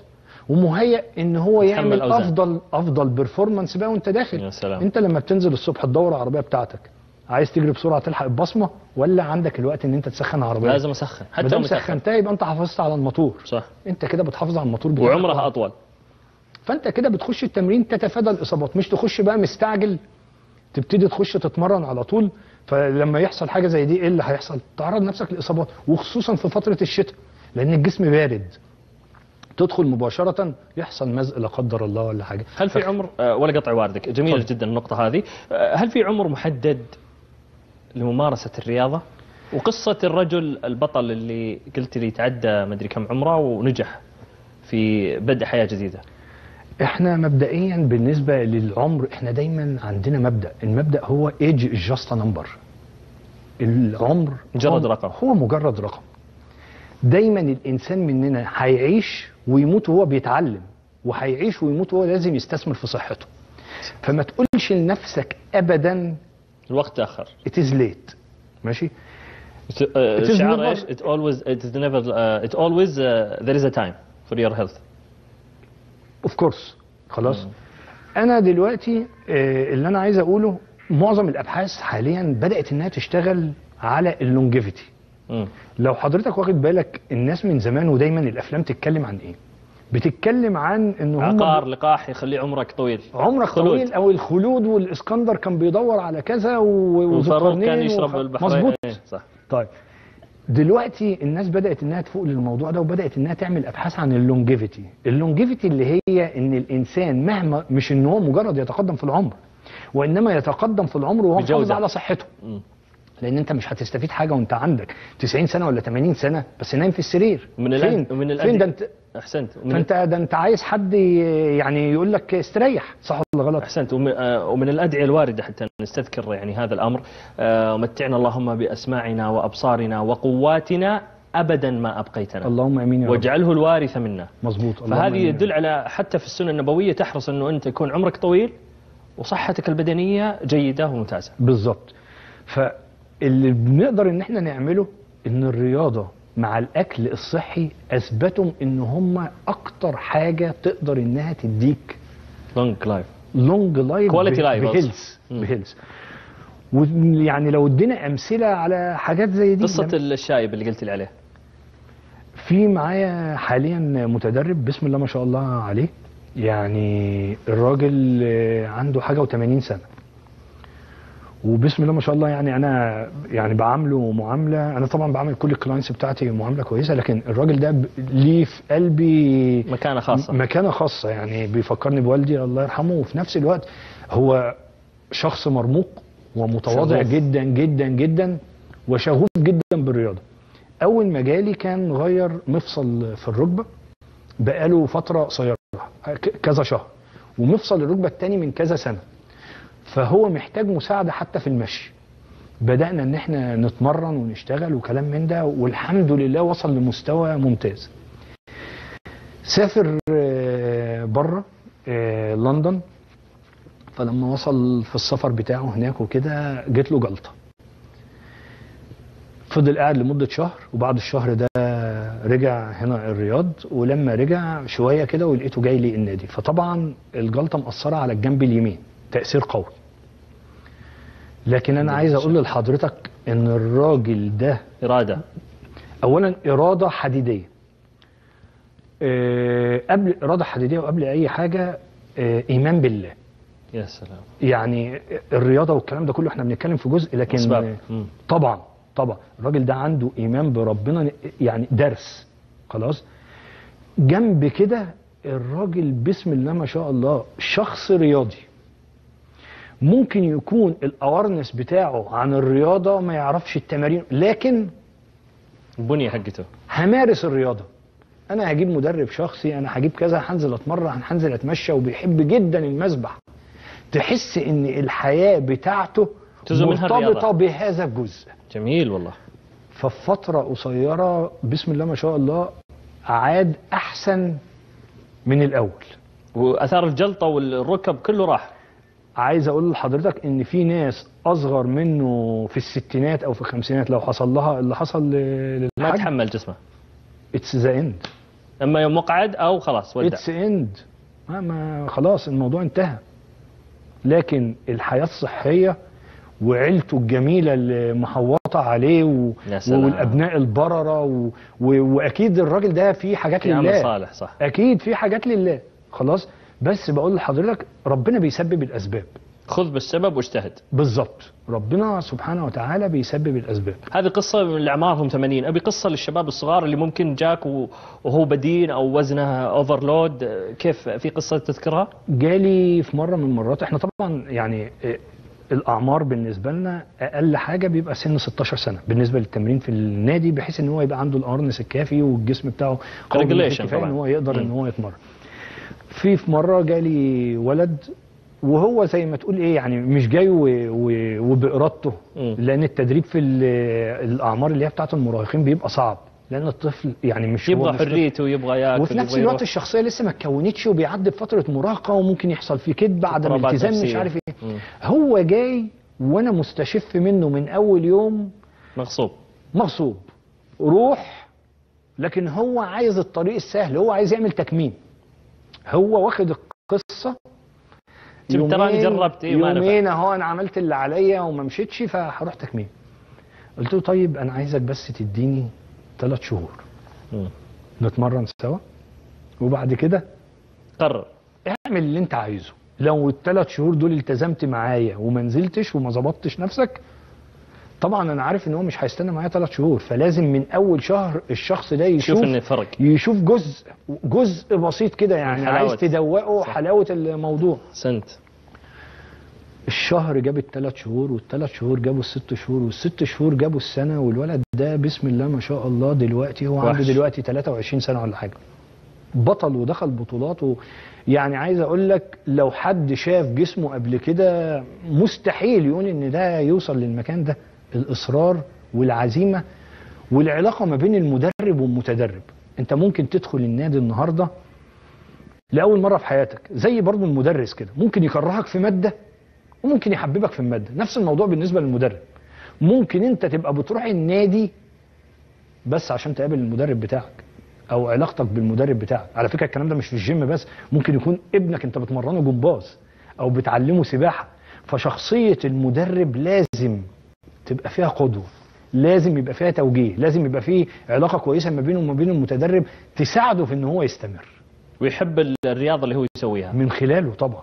ومهيأ إن هو يعمل. أفضل أفضل performance بقى وأنت داخل يا سلام. أنت لما بتنزل الصبح تدور العربية بتاعتك عايز تجري بسرعة تلحق البصمة ولا عندك الوقت إن أنت تسخن عربية؟ لازم أسخن. حتى لو سخنتها يبقى أنت حافظت على الموتور. صح. أنت كده بتحافظ على الموتور بتاعك وعمرها أطول. فأنت كده بتخش التمرين تتفادى الإصابات مش تخش بقى مستعجل تبتدي تخش تتمرن على طول. فلما يحصل حاجة زي دي إيه اللي هيحصل؟ تعرض نفسك لإصابات وخصوصا في فترة الشتاء لأن الجسم بارد. تدخل مباشرة يحصل مزق لا قدر الله ولا حاجة. هل في عمر؟ آه، ولا قطع واردك. تفضل. جدا النقطة هذه. آه، هل في عمر محدد لممارسة الرياضة وقصة الرجل البطل اللي قلت لي تعدى مدري كم عمره ونجح في بدء حياة جديدة. إحنا مبدئيا بالنسبة للعمر إحنا دايما عندنا مبدأ. المبدأ هو age just number العمر مجرد رقم. هو مجرد رقم. دايما الإنسان مننا هيعيش ويموت وهو بيتعلم وهيعيش ويموت وهو لازم يستثمر في صحته. فما تقولش لنفسك ابدا الوقت تاخر it is late. ماشي؟ الشعار إيش it always it is never uh, it always uh, there is a time for your health. of course خلاص؟ أنا دلوقتي آه، اللي أنا عايز أقوله معظم الأبحاث حاليا بدأت إنها تشتغل على ال longevity مم. لو حضرتك واخد بالك الناس من زمان ودايما الأفلام تتكلم عن إيه؟ بتتكلم عن ان هم عقار لقاح يخلي عمرك طويل. عمرك خلود. طويل أو الخلود والإسكندر كان بيدور على كذا وفاروق كان يشرب وخ- البحرين مظبوط. إيه، صح. طيب. دلوقتي الناس بدأت إنها تفوق للموضوع ده وبدأت إنها تعمل أبحاث عن ال longevity. ال longevity اللي هي إن الإنسان مهما مش إن هو مجرد يتقدم في العمر وإنما يتقدم في العمر وهو محافظ. على صحته. مم. لأن انت مش هتستفيد حاجة وانت عندك 90 سنة ولا 80 سنة بس نايم في السرير. من فين؟ الأد- من فين؟ ده انت أحسنت. ومن فانت ده انت عايز حد يعني يقول لك استريح. صح ولا غلط؟ أحسنت. ومن, آه، ومن الأدعية الواردة حتى نستذكر يعني هذا الأمر. آه، متعنا اللهم بأسماعنا وأبصارنا وقواتنا ابدا ما أبقيتنا. اللهم آمين يا رب. واجعله الوارث منا. مظبوط. فهذه. يدل على حتى في السنة النبوية تحرص أنه أنت يكون عمرك طويل وصحتك البدنية جيدة وممتازة. بالظبط فاللي بنقدر إن إحنا نعمله إن الرياضة مع الأكل الصحي اثبتوا إن هم أكتر حاجة تقدر إنها تديك long life long life life also. ب health. ب health ويعني لو ادينا أمثلة على حاجات زي دي قصة لما- الشايب اللي قلت لي عليه في معايا حاليا متدرب بسم الله ما شاء الله عليه. يعني الراجل عنده حاجة و80 سنة. وبسم الله ما شاء الله يعني أنا يعني بعامله معاملة أنا طبعا بعمل كل ال clients بتاعتي معاملة كويسة لكن الراجل ده ليه في قلبي مكانة خاصة. مكانة خاصة يعني بيفكرني بوالدي الله يرحمه وفي نفس الوقت هو شخص مرموق ومتواضع شغوف. جدا جدا جدا وشغوف جدا بالرياضة. أول ما جالي كان غير مفصل في الركبة بقاله فترة قصيره كذا شهر ومفصل الركبة الثاني من كذا سنة. فهو محتاج مساعدة حتى في المشي. بدأنا إن إحنا نتمرن ونشتغل وكلام من ده والحمد لله وصل لمستوى ممتاز. سافر بره لندن. فلما وصل في السفر بتاعه هناك وكده جت له جلطة. فضل قاعد لمدة شهر وبعد الشهر ده رجع هنا الرياض. ولما رجع شوية كده ولقيته جاي لي النادي. فطبعا الجلطة مأثرة على الجنب اليمين تأثير قوي. لكن أنا عايز أقول لحضرتك إن الراجل ده إرادة. اولا إرادة حديدية. آه، قبل إرادة حديدية وقبل أي حاجة آه، إيمان بالله. يا سلام. يعني الرياضة والكلام ده كله إحنا بنتكلم في جزء لكن أسباب. مم. طبعا طبعا. الراجل ده عنده إيمان بربنا يعني درس. خلاص؟ جنب كده الراجل بسم الله ما شاء الله شخص رياضي. ممكن يكون الاوارنس بتاعه عن الرياضة ما يعرفش التمارين لكن البنية حقته. همارس الرياضة. أنا هجيب مدرب شخصي أنا هجيب كذا هنزل أتمرن هنزل أتمشى وبيحب جدا المسبح. تحس إن الحياة بتاعته مرتبطة. بهذا الجزء. جميل والله. ففي فتره قصيرة بسم الله ما شاء الله عاد أحسن من الأول. وأثار الجلطة والركب كله راح. عايز أقول لحضرتك إن في ناس أصغر منه في الستينات أو في الخمسينات لو حصل لها اللي حصل ل- ما للحاج تحمل جسمه. it's the end اما يوم مقعد أو خلاص ودع. it's end ما, ما خلاص الموضوع انتهى. لكن الحياة الصحية وعيلته الجميلة اللي محوطة عليه و... والأبناء البررة و... و... وأكيد الراجل ده فيه حاجات لله. صالح صح. أكيد فيه حاجات لله. خلاص بس بقول لحضرتك ربنا بيسبب الأسباب. خذ بالسبب واجتهد. بالظبط. ربنا سبحانه وتعالى بيسبب الأسباب. هذه قصة من اللي أعمارهم 80 أبي قصة للشباب الصغار اللي ممكن جاك وهو بدين أو وزنه أوفرلود كيف في قصة تذكرها؟ جالي في مرة من المرات إحنا طبعا يعني آه، الأعمار بالنسبة لنا أقل حاجة بيبقى سن 16 سنة. بالنسبة للتمرين في النادي بحيث إن هو يبقى عنده الأرنس الكافي والجسم بتاعه قوي إن. هو يقدر إن مم. هو يتمرن. في في مرة جالي ولد وهو زي ما تقول إيه يعني مش جاي وبإرادته. لأن التدريب في ال- الأعمار اللي هي بتاعت المراهقين بيبقى صعب لأن الطفل يعني مش يبغى. حريته يبغى ياكل وفي نفس الوقت. الشخصية لسه ما اتكونتش وبيعدي بفترة مراهقة وممكن يحصل فيه كذب عدم التزام مش. عارف إيه مم. هو جاي وأنا مستشف منه من أول يوم مغصوب مغصوب روح لكن هو عايز الطريق السهل هو عايز يعمل تكميم هو واخد القصة. تراني يومين- جربت إيه. يومين أهو أنا عملت اللي عليا وما مشيتش فهروح تكميم. قلت له طيب أنا عايزك بس تديني ثلاث شهور. مم. نتمرن سوا. وبعد كده قرر. اعمل اللي أنت عايزه. لو الثلاث شهور دول التزمت معايا وما نزلتش وما ظبطتش نفسك طبعا أنا عارف إن هو مش هيستنى معايا ثلاث شهور فلازم من أول شهر الشخص ده يشوف شوف إن فرق يشوف جزء جزء بسيط كده يعني حلاوة. عايز تدوقه. حلاوة الموضوع سنت الشهر جاب الثلاث شهور والثلاث شهور جابوا الست شهور والست شهور جابوا السنة والولد ده بسم الله ما شاء الله دلوقتي هو عنده. دلوقتي 23 سنة ولا حاجة بطل ودخل بطولات. يعني عايز أقول لك لو حد شاف جسمه قبل كده مستحيل يقول إن ده يوصل للمكان ده الإصرار والعزيمة والعلاقة ما بين المدرب والمتدرب. أنت ممكن تدخل النادي النهارده لأول مرة في حياتك زي برضو المدرس كده ممكن يكرهك في مادة وممكن يحببك في المادة. نفس الموضوع بالنسبة للمدرب. ممكن أنت تبقى بتروح النادي بس عشان تقابل المدرب بتاعك أو علاقتك بالمدرب بتاعك. على فكرة الكلام ده مش في الجيم بس ممكن يكون ابنك أنت بتمرنه جمباز أو بتعلمه سباحة. فشخصية المدرب لازم تبقى فيها قدوة. لازم يبقى فيها توجيه لازم يبقى فيه علاقة كويسة ما بينه وما بين المتدرب تساعده في إن هو يستمر. ويحب ال- الرياضة اللي هو يسويها. من خلاله طبعا.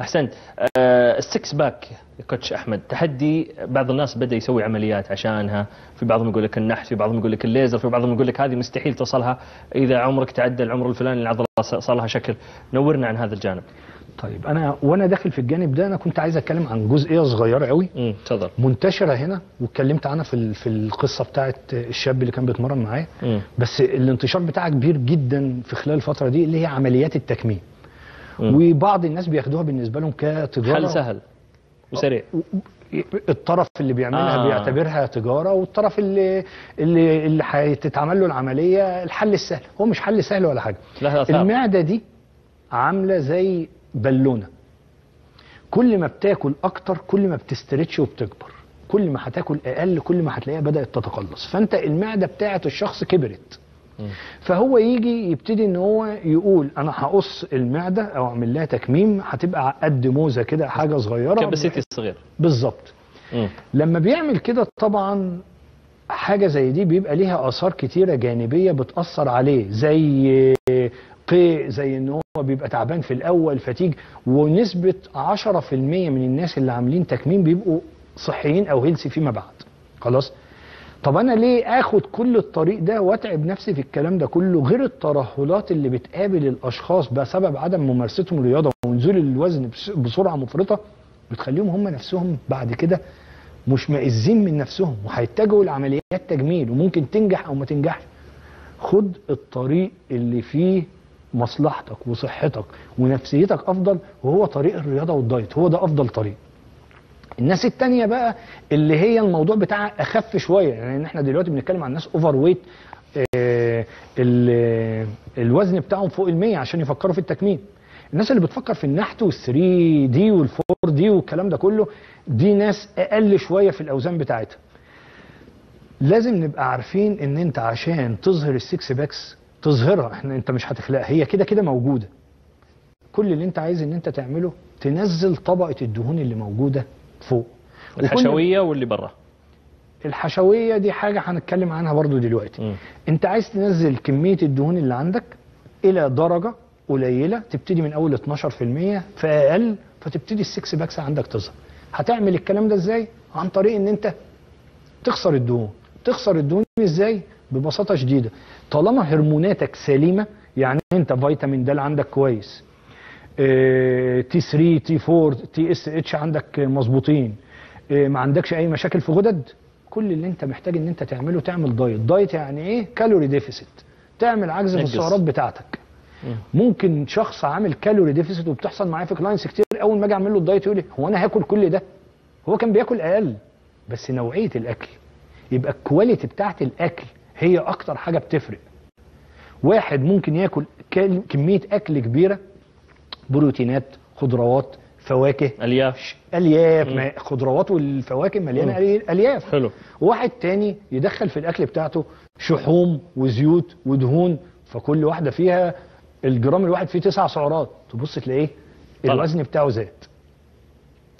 أحسنت. آه ال six pack coach أحمد. تحدي بعض الناس بدأ يسوي عمليات عشانها. في بعضهم يقول لك النحت في بعضهم يقول لك الليزر في بعضهم يقول لك هذه مستحيل تصلها إذا عمرك تعدى العمر الفلاني العضله صار لها شكل. نورنا عن هذا الجانب. طيب أنا وأنا داخل في الجانب ده أنا كنت عايز أتكلم عن جزئية صغيرة قوي. امم تفضل منتشرة هنا واتكلمت عنها في في القصة بتاعت الشاب اللي كان بيتمرن معايا. بس الانتشار بتاعها كبير جدا في خلال الفترة دي اللي هي عمليات التكميم. مم. وبعض الناس بياخدوها بالنسبة لهم كتجارة. حل سهل وسريع. الطرف اللي بيعملها آه. بيعتبرها تجارة والطرف اللي اللي اللي هتتعمل له العملية الحل السهل. هو مش حل سهل ولا حاجة. المعدة دي عاملة زي بالونة. كل ما بتاكل أكتر كل ما بتسترتش وبتكبر. كل ما هتاكل أقل كل ما هتلاقيها بدأت تتقلص. فأنت المعدة بتاعه الشخص كبرت. فهو يجي يبتدي إن هو يقول أنا هقص المعدة أو أعمل لها تكميم هتبقى قد موزة كده حاجة صغيرة. كبسيتي الصغير بالظبط. لما بيعمل كده طبعا حاجة زي دي بيبقى ليها آثار كتيرة جانبية بتأثر عليه زي قيء زي إن هو بيبقى تعبان في الأول فتيج ونسبة 10% من الناس اللي عاملين تكميم بيبقوا صحيين أو هيلسي فيما بعد. خلاص؟ طب أنا ليه آخد كل الطريق ده وأتعب نفسي في الكلام ده كله غير الترهلات اللي بتقابل الأشخاص بسبب عدم ممارستهم الرياضه ونزول الوزن بس- بسرعة مفرطة؟ بتخليهم هم نفسهم بعد كده مش مائزين من نفسهم وهيتجهوا لعمليات تجميل وممكن تنجح أو ما تنجحش. خد الطريق اللي فيه مصلحتك وصحتك ونفسيتك أفضل وهو طريق الرياضة وال diet. هو ده أفضل طريق. الناس التانية بقى اللي هي الموضوع بتاعها أخف شوية. يعني إحنا دلوقتي بنتكلم عن ناس overweight آه، ال- الوزن بتاعهم فوق ال 100 عشان يفكروا في التكميم. الناس اللي بتفكر في النحت وال 3D وال 4D والكلام ده كله دي ناس أقل شوية في الأوزان بتاعتها. لازم نبقى عارفين إن أنت عشان تظهر ال six packs تظهرها. إحنا أنت مش هتخلقها. هي كده كده موجودة. كل اللي أنت عايز إن أنت تعمله تنزل طبقة الدهون اللي موجودة فوق. الحشويه واللي برا. الحشوية دي حاجة هنتكلم عنها برضو دلوقتي. مم. أنت عايز تنزل كمية الدهون اللي عندك إلى درجة قليلة تبتدي من أول 12% فاقل فتبتدي ال six packs عندك تظهر. هتعمل الكلام ده إزاي؟ عن طريق إن أنت تخسر الدهون. تخسر الدهون إزاي؟ ببساطة شديدة. طالما هرموناتك سليمة يعني انت فيتامين د عندك كويس. آه، تي 3 تي 4 تي اس اتش عندك مظبوطين. آه، ما عندكش أي مشاكل في غدد؟ كل اللي انت محتاج إن انت تعمله تعمل diet. diet يعني إيه؟ calorie deficit. تعمل عجز في. السعرات بتاعتك. مم. ممكن شخص عامل calorie deficit وبتحصل معايا في clients كتير أول ما أجي أعمل له ال diet يقول لي هو أنا هاكل كل ده؟ هو كان بياكل أقل. بس نوعية الأكل يبقى الكواليتي بتاعت الأكل هي أكتر حاجة بتفرق. واحد ممكن ياكل كمية أكل كبيرة بروتينات خضروات فواكه. ألياف. ألياف خضروات والفواكه مليانة ألياف. حلو. واحد تاني يدخل في الأكل بتاعته شحوم وزيوت ودهون فكل واحدة فيها الجرام الواحد فيه تسع سعرات. تبص تلاقيه. الوزن بتاعه زاد.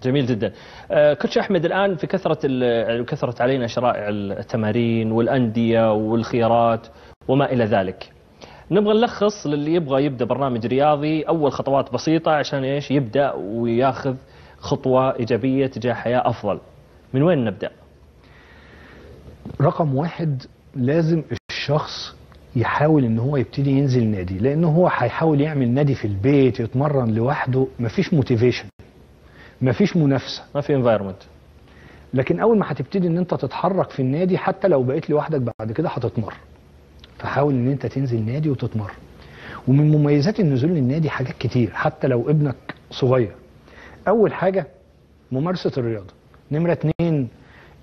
جميل جدا. آه، coach أحمد الآن في كثرة ال- كثرت علينا شرائع التمارين والأندية والخيارات وما إلى ذلك. نبغى نلخص للي يبغى يبدأ برنامج رياضي. أول خطوات بسيطة عشان إيش؟ يبدأ وياخذ خطوة إيجابية تجاه حياة أفضل. من وين نبدأ؟ رقم واحد لازم الشخص يحاول إن هو يبتدي ينزل نادي لأن هو هيحاول يعمل نادي في البيت يتمرن لوحده مفيش motivation مفيش منافسة. ما في انفايرمنت لكن أول ما هتبتدي إن أنت تتحرك في النادي حتى لو بقيت لوحدك بعد كده هتتمرن فحاول إن أنت تنزل نادي وتتمرن ومن مميزات النزول للنادي حاجات كتير حتى لو ابنك صغير. أول حاجة ممارسة الرياضة. نمرة اتنين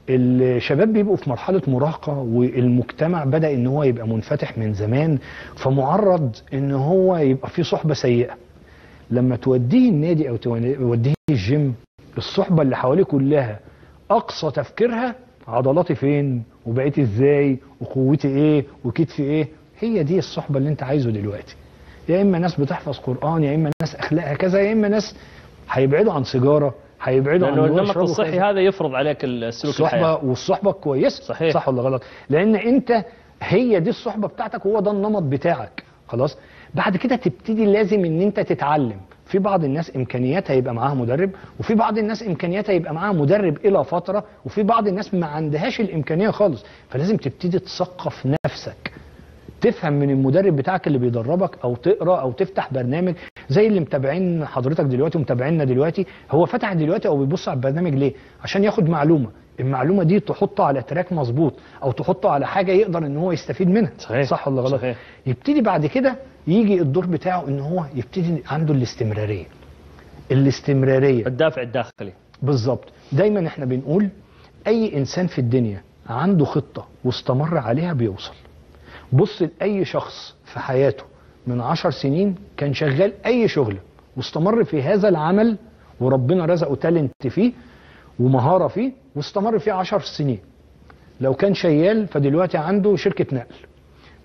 الشباب بيبقوا في مرحلة مراهقة والمجتمع بدأ إن هو يبقى منفتح من زمان فمعرض إن هو يبقى فيه صحبة سيئة. لما توديه النادي أو توديه الجيم الصحبة اللي حواليه كلها أقصى تفكيرها عضلاتي فين؟ وبقيت إزاي؟ وقوتي إيه؟ وكتفي إيه؟ هي دي الصحبة اللي أنت عايزه دلوقتي. يا إما ناس بتحفظ قرآن يا إما ناس أخلاقها كذا يا إما ناس هيبعدوا عن سيجارة هيبعدوا عن النمط الصحي. هذا يفرض عليك السلوك الحياة الصحبة والصحبة كويسة. صحيح. صح ولا غلط؟ لأن أنت هي دي الصحبة بتاعتك هو ده النمط بتاعك. خلاص؟ بعد كده تبتدي لازم إن أنت تتعلم. في بعض الناس إمكانياتها يبقى معاها مدرب وفي بعض الناس إمكانياتها يبقى معاها مدرب إلى فترة وفي بعض الناس ما عندهاش الإمكانية خالص. فلازم تبتدي تثقف نفسك. تفهم من المدرب بتاعك اللي بيدربك أو تقرأ أو تفتح برنامج. زي اللي متابعين حضرتك دلوقتي ومتابعيننا دلوقتي. هو فتح دلوقتي أو بيبص على البرنامج ليه؟ عشان ياخد معلومة. المعلومة دي تحطه على تراك مظبوط أو تحطه على حاجة يقدر إن هو يستفيد منها. صحيح. صح ولا غلط؟ صحيح. يبتدي بعد كده يجي الدور بتاعه إن هو يبتدي عنده الاستمرارية. الاستمرارية. الدافع الداخلي. بالظبط. دايما إحنا بنقول أي إنسان في الدنيا عنده خطة واستمر عليها بيوصل. بص لأي شخص في حياته من عشر سنين كان شغال أي شغل واستمر في هذا العمل وربنا رزقه تالنت فيه ومهارة فيه واستمر فيه عشر سنين. لو كان شيال فدلوقتي عنده شركة نقل.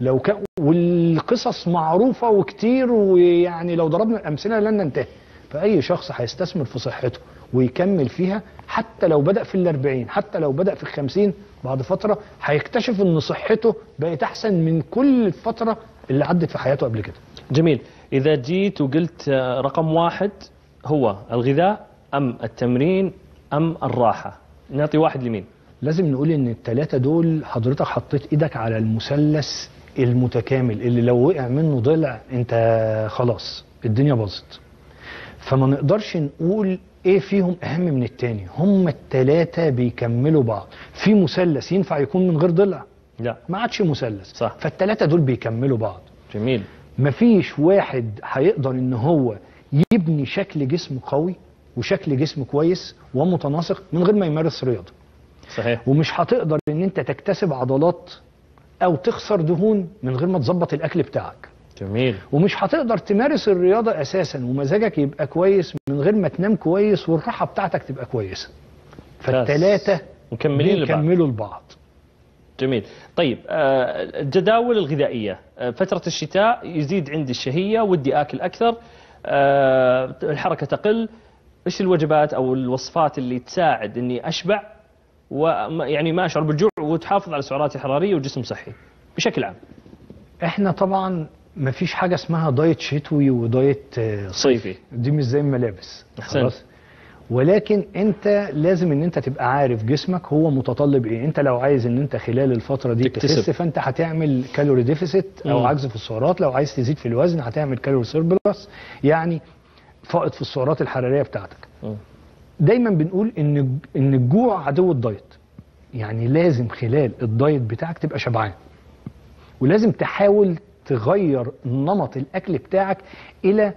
لو كان والقصص معروفة وكتير ويعني لو ضربنا الأمثلة لن ننتهي. فأي شخص هيستثمر في صحته ويكمل فيها حتى لو بدأ في الأربعين حتى لو بدأ في الخمسين بعد فترة هيكتشف إن صحته بقت أحسن من كل الفترة اللي عدت في حياته قبل كده. جميل. إذا جيت وقلت رقم واحد هو الغذاء أم التمرين أم الراحة؟ نعطي واحد لمين؟ لازم نقول إن الثلاثه دول حضرتك حطيت إيدك على المثلث المتكامل اللي لو وقع منه ضلع انت خلاص الدنيا باظت. فما نقدرش نقول إيه فيهم اهم من التاني. هم الثلاثه بيكملوا بعض. في مثلث ينفع يكون من غير ضلع؟ لا. ما عادش مثلث. صح. فالثلاثه دول بيكملوا بعض. جميل. مفيش واحد هيقدر إن هو يبني شكل جسم قوي وشكل جسم كويس ومتناسق من غير ما يمارس رياضة. صحيح. ومش هتقدر إن أنت تكتسب عضلات أو تخسر دهون من غير ما تظبط الأكل بتاعك. جميل. ومش هتقدر تمارس الرياضة أساسا ومزاجك يبقى كويس من غير ما تنام كويس والراحة بتاعتك تبقى كويسة. فالثلاثه مكملين لبعض. بيكملوا لبعض. جميل. طيب آه، الجداول الغذائية. آه، فترة الشتاء يزيد عندي الشهية ودي آكل أكثر. آه، الحركة تقل. إيش الوجبات أو الوصفات اللي تساعد إني أشبع؟ ويعني ما أشعر بالجوع؟ وتحافظ على سعراتي الحرارية وجسم صحي بشكل عام. إحنا طبعا مفيش حاجة اسمها diet شتوي و diet آه، صيفي. دي مش زي الملابس. أحسنت. ولكن أنت لازم إن أنت تبقى عارف جسمك هو متطلب إيه. أنت لو عايز إن أنت خلال الفترة دي تكتسب. تخس فأنت هتعمل calorie deficit أو مم. عجز في السعرات. لو عايز تزيد في الوزن هتعمل calorie surplus يعني فائض في السعرات الحرارية بتاعتك. مم. دايما بنقول إن إن الجوع عدو ال diet. يعني لازم خلال ال diet بتاعك تبقى شبعان. ولازم تحاول تغير نمط الأكل بتاعك إلى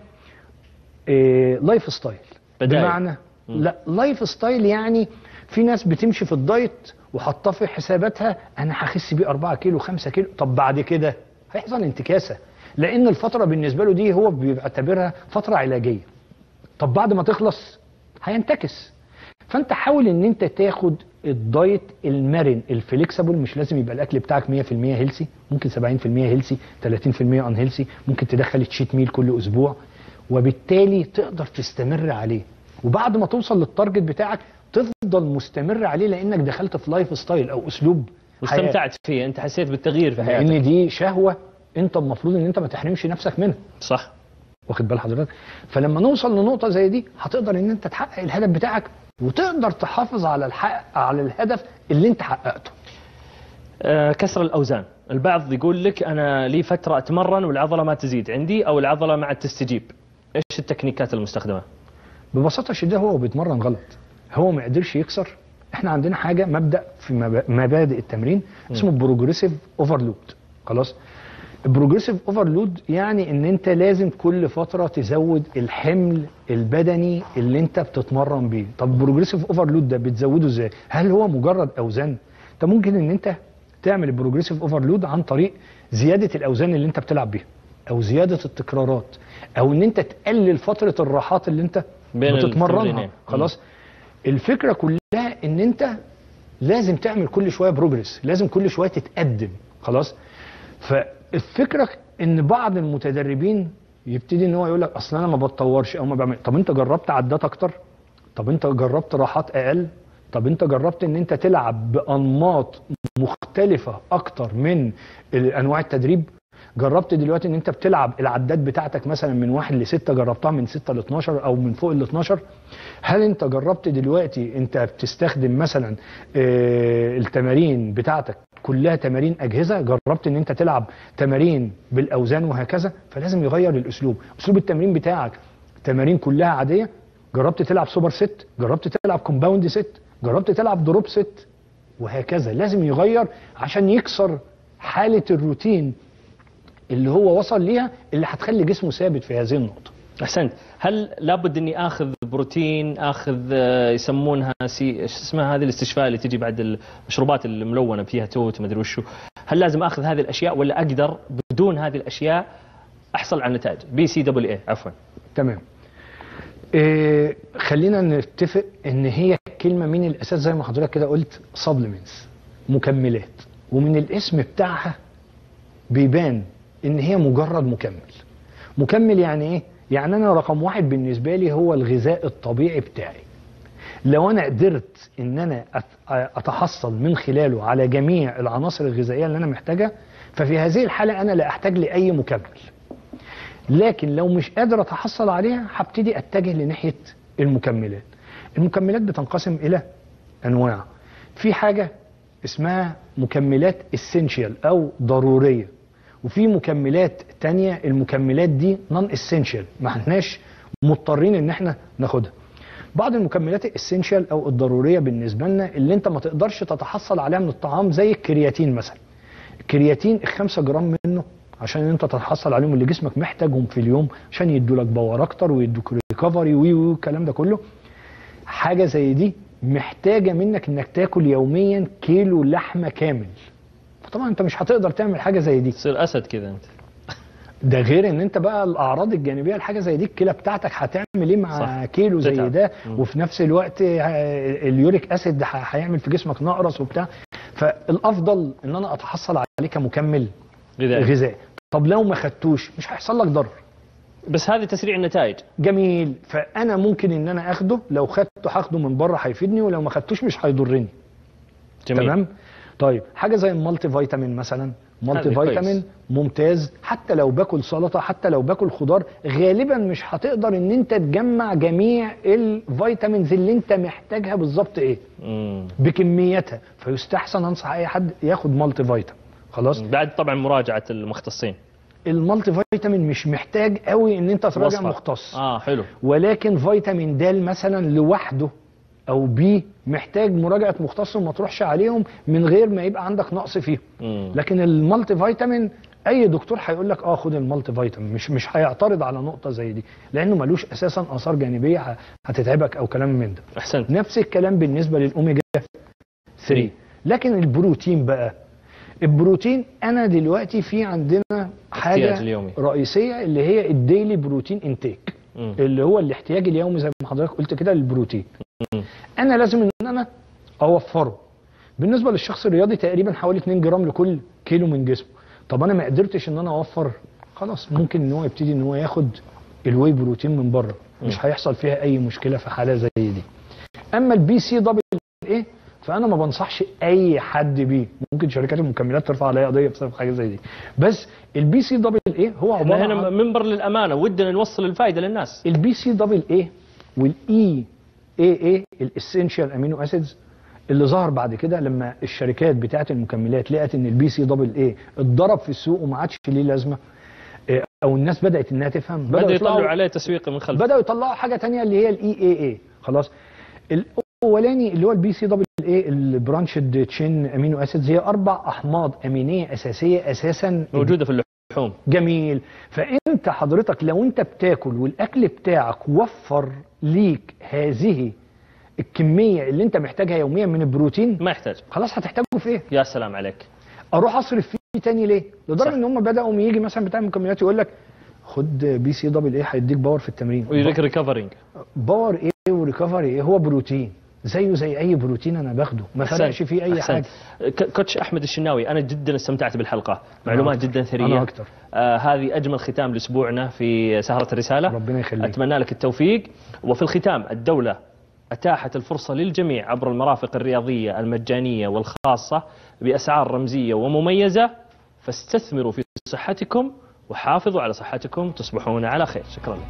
آه، lifestyle بدائل. بمعنى لا lifestyle يعني في ناس بتمشي في ال diet وحاطاه في حساباتها أنا هخس بيه 4 كيلو 5 كيلو. طب بعد كده هيحصل انتكاسة. لأن الفترة بالنسبة له دي هو بيعتبرها فترة علاجية. طب بعد ما تخلص هينتكس. فأنت حاول إن أنت تاخد ال diet المرن ال flexible مش لازم يبقى الأكل بتاعك 100% healthy ممكن 70% healthy 30% unhealthy ممكن تدخل cheat meal كل أسبوع وبالتالي تقدر تستمر عليه. وبعد ما توصل لل target بتاعك تفضل مستمر عليه لأنك دخلت في lifestyle أو أسلوب. واستمتعت فيه أنت حسيت بالتغيير في حياتك. لأن دي شهوة أنت المفروض إن أنت ما تحرمش نفسك منها. صح. واخد بال حضرتك؟ فلما نوصل لنقطة زي دي هتقدر إن أنت تحقق الهدف بتاعك وتقدر تحافظ على الحق على الهدف اللي انت حققته. آه، كسر الأوزان. البعض يقول لك أنا لي فترة أتمرن والعضلة ما تزيد عندي أو العضلة ما عاد تستجيب. إيش التكنيكات المستخدمة؟ ببساطة شديدة هو بيتمرن غلط. هو ما قدرش يكسر. إحنا عندنا حاجة مبدأ في مب- مبادئ التمرين اسمه progressive overload خلاص؟ ال progressive overload يعني إن أنت لازم كل فترة تزود الحمل البدني اللي أنت بتتمرن بيه. طب ال progressive overload ده بتزوده إزاي؟ هل هو مجرد أوزان؟ انت ممكن إن أنت تعمل ال progressive overload عن طريق زيادة الأوزان اللي أنت بتلعب بيها أو زيادة التكرارات أو إن أنت تقلل فترة الراحات اللي أنت بتتمرنها. خلاص؟ الفكرة كلها إن أنت لازم تعمل كل شوية بروجرس لازم كل شوية تتقدم. خلاص؟ فالفكرة إن بعض المتدربين يبتدي إن هو يقول لك أصل أنا ما بتطورش أو ما بعمل طب أنت جربت عدات أكتر؟ طب أنت جربت راحات أقل؟ طب أنت جربت إن أنت تلعب بأنماط مختلفة أكتر من أنواع التدريب؟ جربت دلوقتي إن أنت بتلعب العدات بتاعتك مثلا من واحد لستة جربتها من ستة ل 12 أو من فوق ال 12 هل أنت جربت دلوقتي أنت بتستخدم مثلا آه، التمارين بتاعتك كلها تمارين أجهزة جربت إن أنت تلعب تمارين بالأوزان وهكذا فلازم يغير الأسلوب. أسلوب التمرين بتاعك تمارين كلها عادية. جربت تلعب super set جربت تلعب compound set جربت تلعب drop set وهكذا. لازم يغير عشان يكسر حالة الروتين اللي هو وصل ليها اللي هتخلي جسمه ثابت في هذه النقطة. أحسنت. هل لابد إني آخذ بروتين آخذ آه، يسمونها سي إيش اسمها هذه الاستشفاء اللي تجي بعد المشروبات الملونة فيها توت ما أدري وشو. هل لازم آخذ هذه الأشياء ولا أقدر بدون هذه الأشياء أحصل على نتائج BCAA عفوا. تمام. إيه خلينا نتفق إن هي كلمة من الأساس زي ما حضرتك كده قلت supplements مكملات. ومن الاسم بتاعها بيبان إن هي مجرد مكمل. مكمل يعني إيه؟ يعني أنا رقم واحد بالنسبة لي هو الغذاء الطبيعي بتاعي. لو أنا قدرت إن أنا أت- أتحصل من خلاله على جميع العناصر الغذائية اللي أنا محتاجها ففي هذه الحالة أنا لا أحتاج لأي مكمل. لكن لو مش قادر أتحصل عليها هبتدي أتجه لناحية المكملات. المكملات بتنقسم إلى أنواع. في حاجة اسمها مكملات essential أو ضرورية. وفي مكملات تانية المكملات دي non-essential ما احناش مضطرين إن إحنا ناخدها. بعض المكملات ال essential أو الضرورية بالنسبة لنا اللي أنت ما تقدرش تتحصل عليها من الطعام زي الكرياتين مثلا. الكرياتين الخمسة جرام منه عشان أنت تتحصل عليهم اللي جسمك محتاجهم في اليوم عشان يدوا لك power أكتر ويدوك recovery وي والكلام ده كله. حاجة زي دي محتاجة منك إنك تاكل يوميا كيلو لحمة كامل. طبعا أنت مش هتقدر تعمل حاجة زي دي. تصير أسد كذا أنت. ده غير إن أنت بقى الأعراض الجانبية لحاجه زي دي الكلى بتاعتك هتعمل إيه مع صح. كيلو زي تتعب. ده. وفي نفس الوقت اليوريك أسيد هيعمل في جسمك نقرس وبتاع. فالأفضل إن أنا أتحصل عليه كمكمل غذائي. غذائي. طب لو ما خدتوش مش هيحصل لك ضرر. بس هذه تسريع النتائج. جميل. فأنا ممكن إن أنا أخده لو خدته هاخده من بره هيفيدني ولو ما خدتوش مش هيضرني. جميل. تمام؟ طيب حاجة زي ال multivitamin مثلا multi كويس. فيتامين ممتاز. حتى لو باكل سلطة حتى لو باكل خضار غالبا مش هتقدر إن أنت تجمع جميع ال vitamins اللي أنت محتاجها بالظبط إيه. مم. بكميتها. فيستحسن أنصح أي حد ياخد multivitamin خلاص؟ بعد طبعا مراجعة المختصين. ال multivitamin مش محتاج قوي إن أنت تراجع. مختص. آه حلو. ولكن فيتامين د مثلا لوحده أو بي محتاج مراجعة مختص وما تروحش عليهم من غير ما يبقى عندك نقص فيهم. لكن ال multivitamin أي دكتور هيقول لك آه خد ال multivitamin مش مش هيعترض على نقطة زي دي لأنه ملوش أساسا آثار جانبية هتتعبك أو كلام من ده أحسنت نفس الكلام بالنسبة للأوميجا 3 لكن البروتين بقى البروتين أنا دلوقتي في عندنا حاجة. رئيسية اللي هي ال daily protein intake. اللي هو الاحتياج اليومي زي ما حضرتك قلت كده للبروتين. أنا لازم إن أنا أوفره. بالنسبة للشخص الرياضي تقريبا حوالي 2 جرام لكل كيلو من جسمه. طب أنا ما قدرتش إن أنا أوفر خلاص ممكن إن هو يبتدي إن هو ياخد ال whey protein من بره. مش هيحصل فيها أي مشكلة في حالة زي دي. أما ال BC double A فأنا ما بنصحش أي حد بيه. ممكن شركات المكملات ترفع عليا قضية بسبب حاجة زي دي. بس ال BC double A هو إحنا عبارة هنا منبر للأمانة. ودنا نوصل الفائده للناس. ال BC double A وال EAA ال essential amino acids اللي ظهر بعد كده لما الشركات بتاعه المكملات لقت إن ال BC double A اتضرب في السوق وما عادش ليه لازمة. إيه، أو الناس بدأت إنها تفهم. بدأوا يطلعوا عليه تسويق من خلف بدأوا يطلعوا حاجة تانية اللي هي ال EAA خلاص. الاولاني اللي هو ال BC double A ال branched chain amino acids هي أربع احماض امينية اساسية أساسا موجودة في اللحوم. جميل. فانت حضرتك لو انت بتاكل والاكل بتاعك وفر ليك هذه الكمية اللي انت محتاجها يوميا من البروتين ما يحتاج. خلاص هتحتاجه في إيه؟ يا سلام عليك. أروح اصرف فيه تاني ليه؟ لدرجة. ان هم بدأوا يجي مثلا بتاع المكملات يقول لك خد BC double A هيديك power في التمرين. ويديك recovering power إيه و recovery إيه؟ هو بروتين. زيه زي أي بروتين أنا باخده. ما فرقش فيه أي حاجة. ك- coach أحمد الشناوي أنا جدا استمتعت بالحلقة. معلومات. جدا ثرية. أنا أكتر. آه هذه أجمل ختام لأسبوعنا في سهرة الرسالة. ربنا يخليك. أتمنى لك التوفيق. وفي الختام الدولة أتاحت الفرصة للجميع عبر المرافق الرياضية المجانية والخاصة بأسعار رمزية ومميزة. فاستثمروا في صحتكم وحافظوا على صحتكم. تصبحون على خير. شكرا لكم.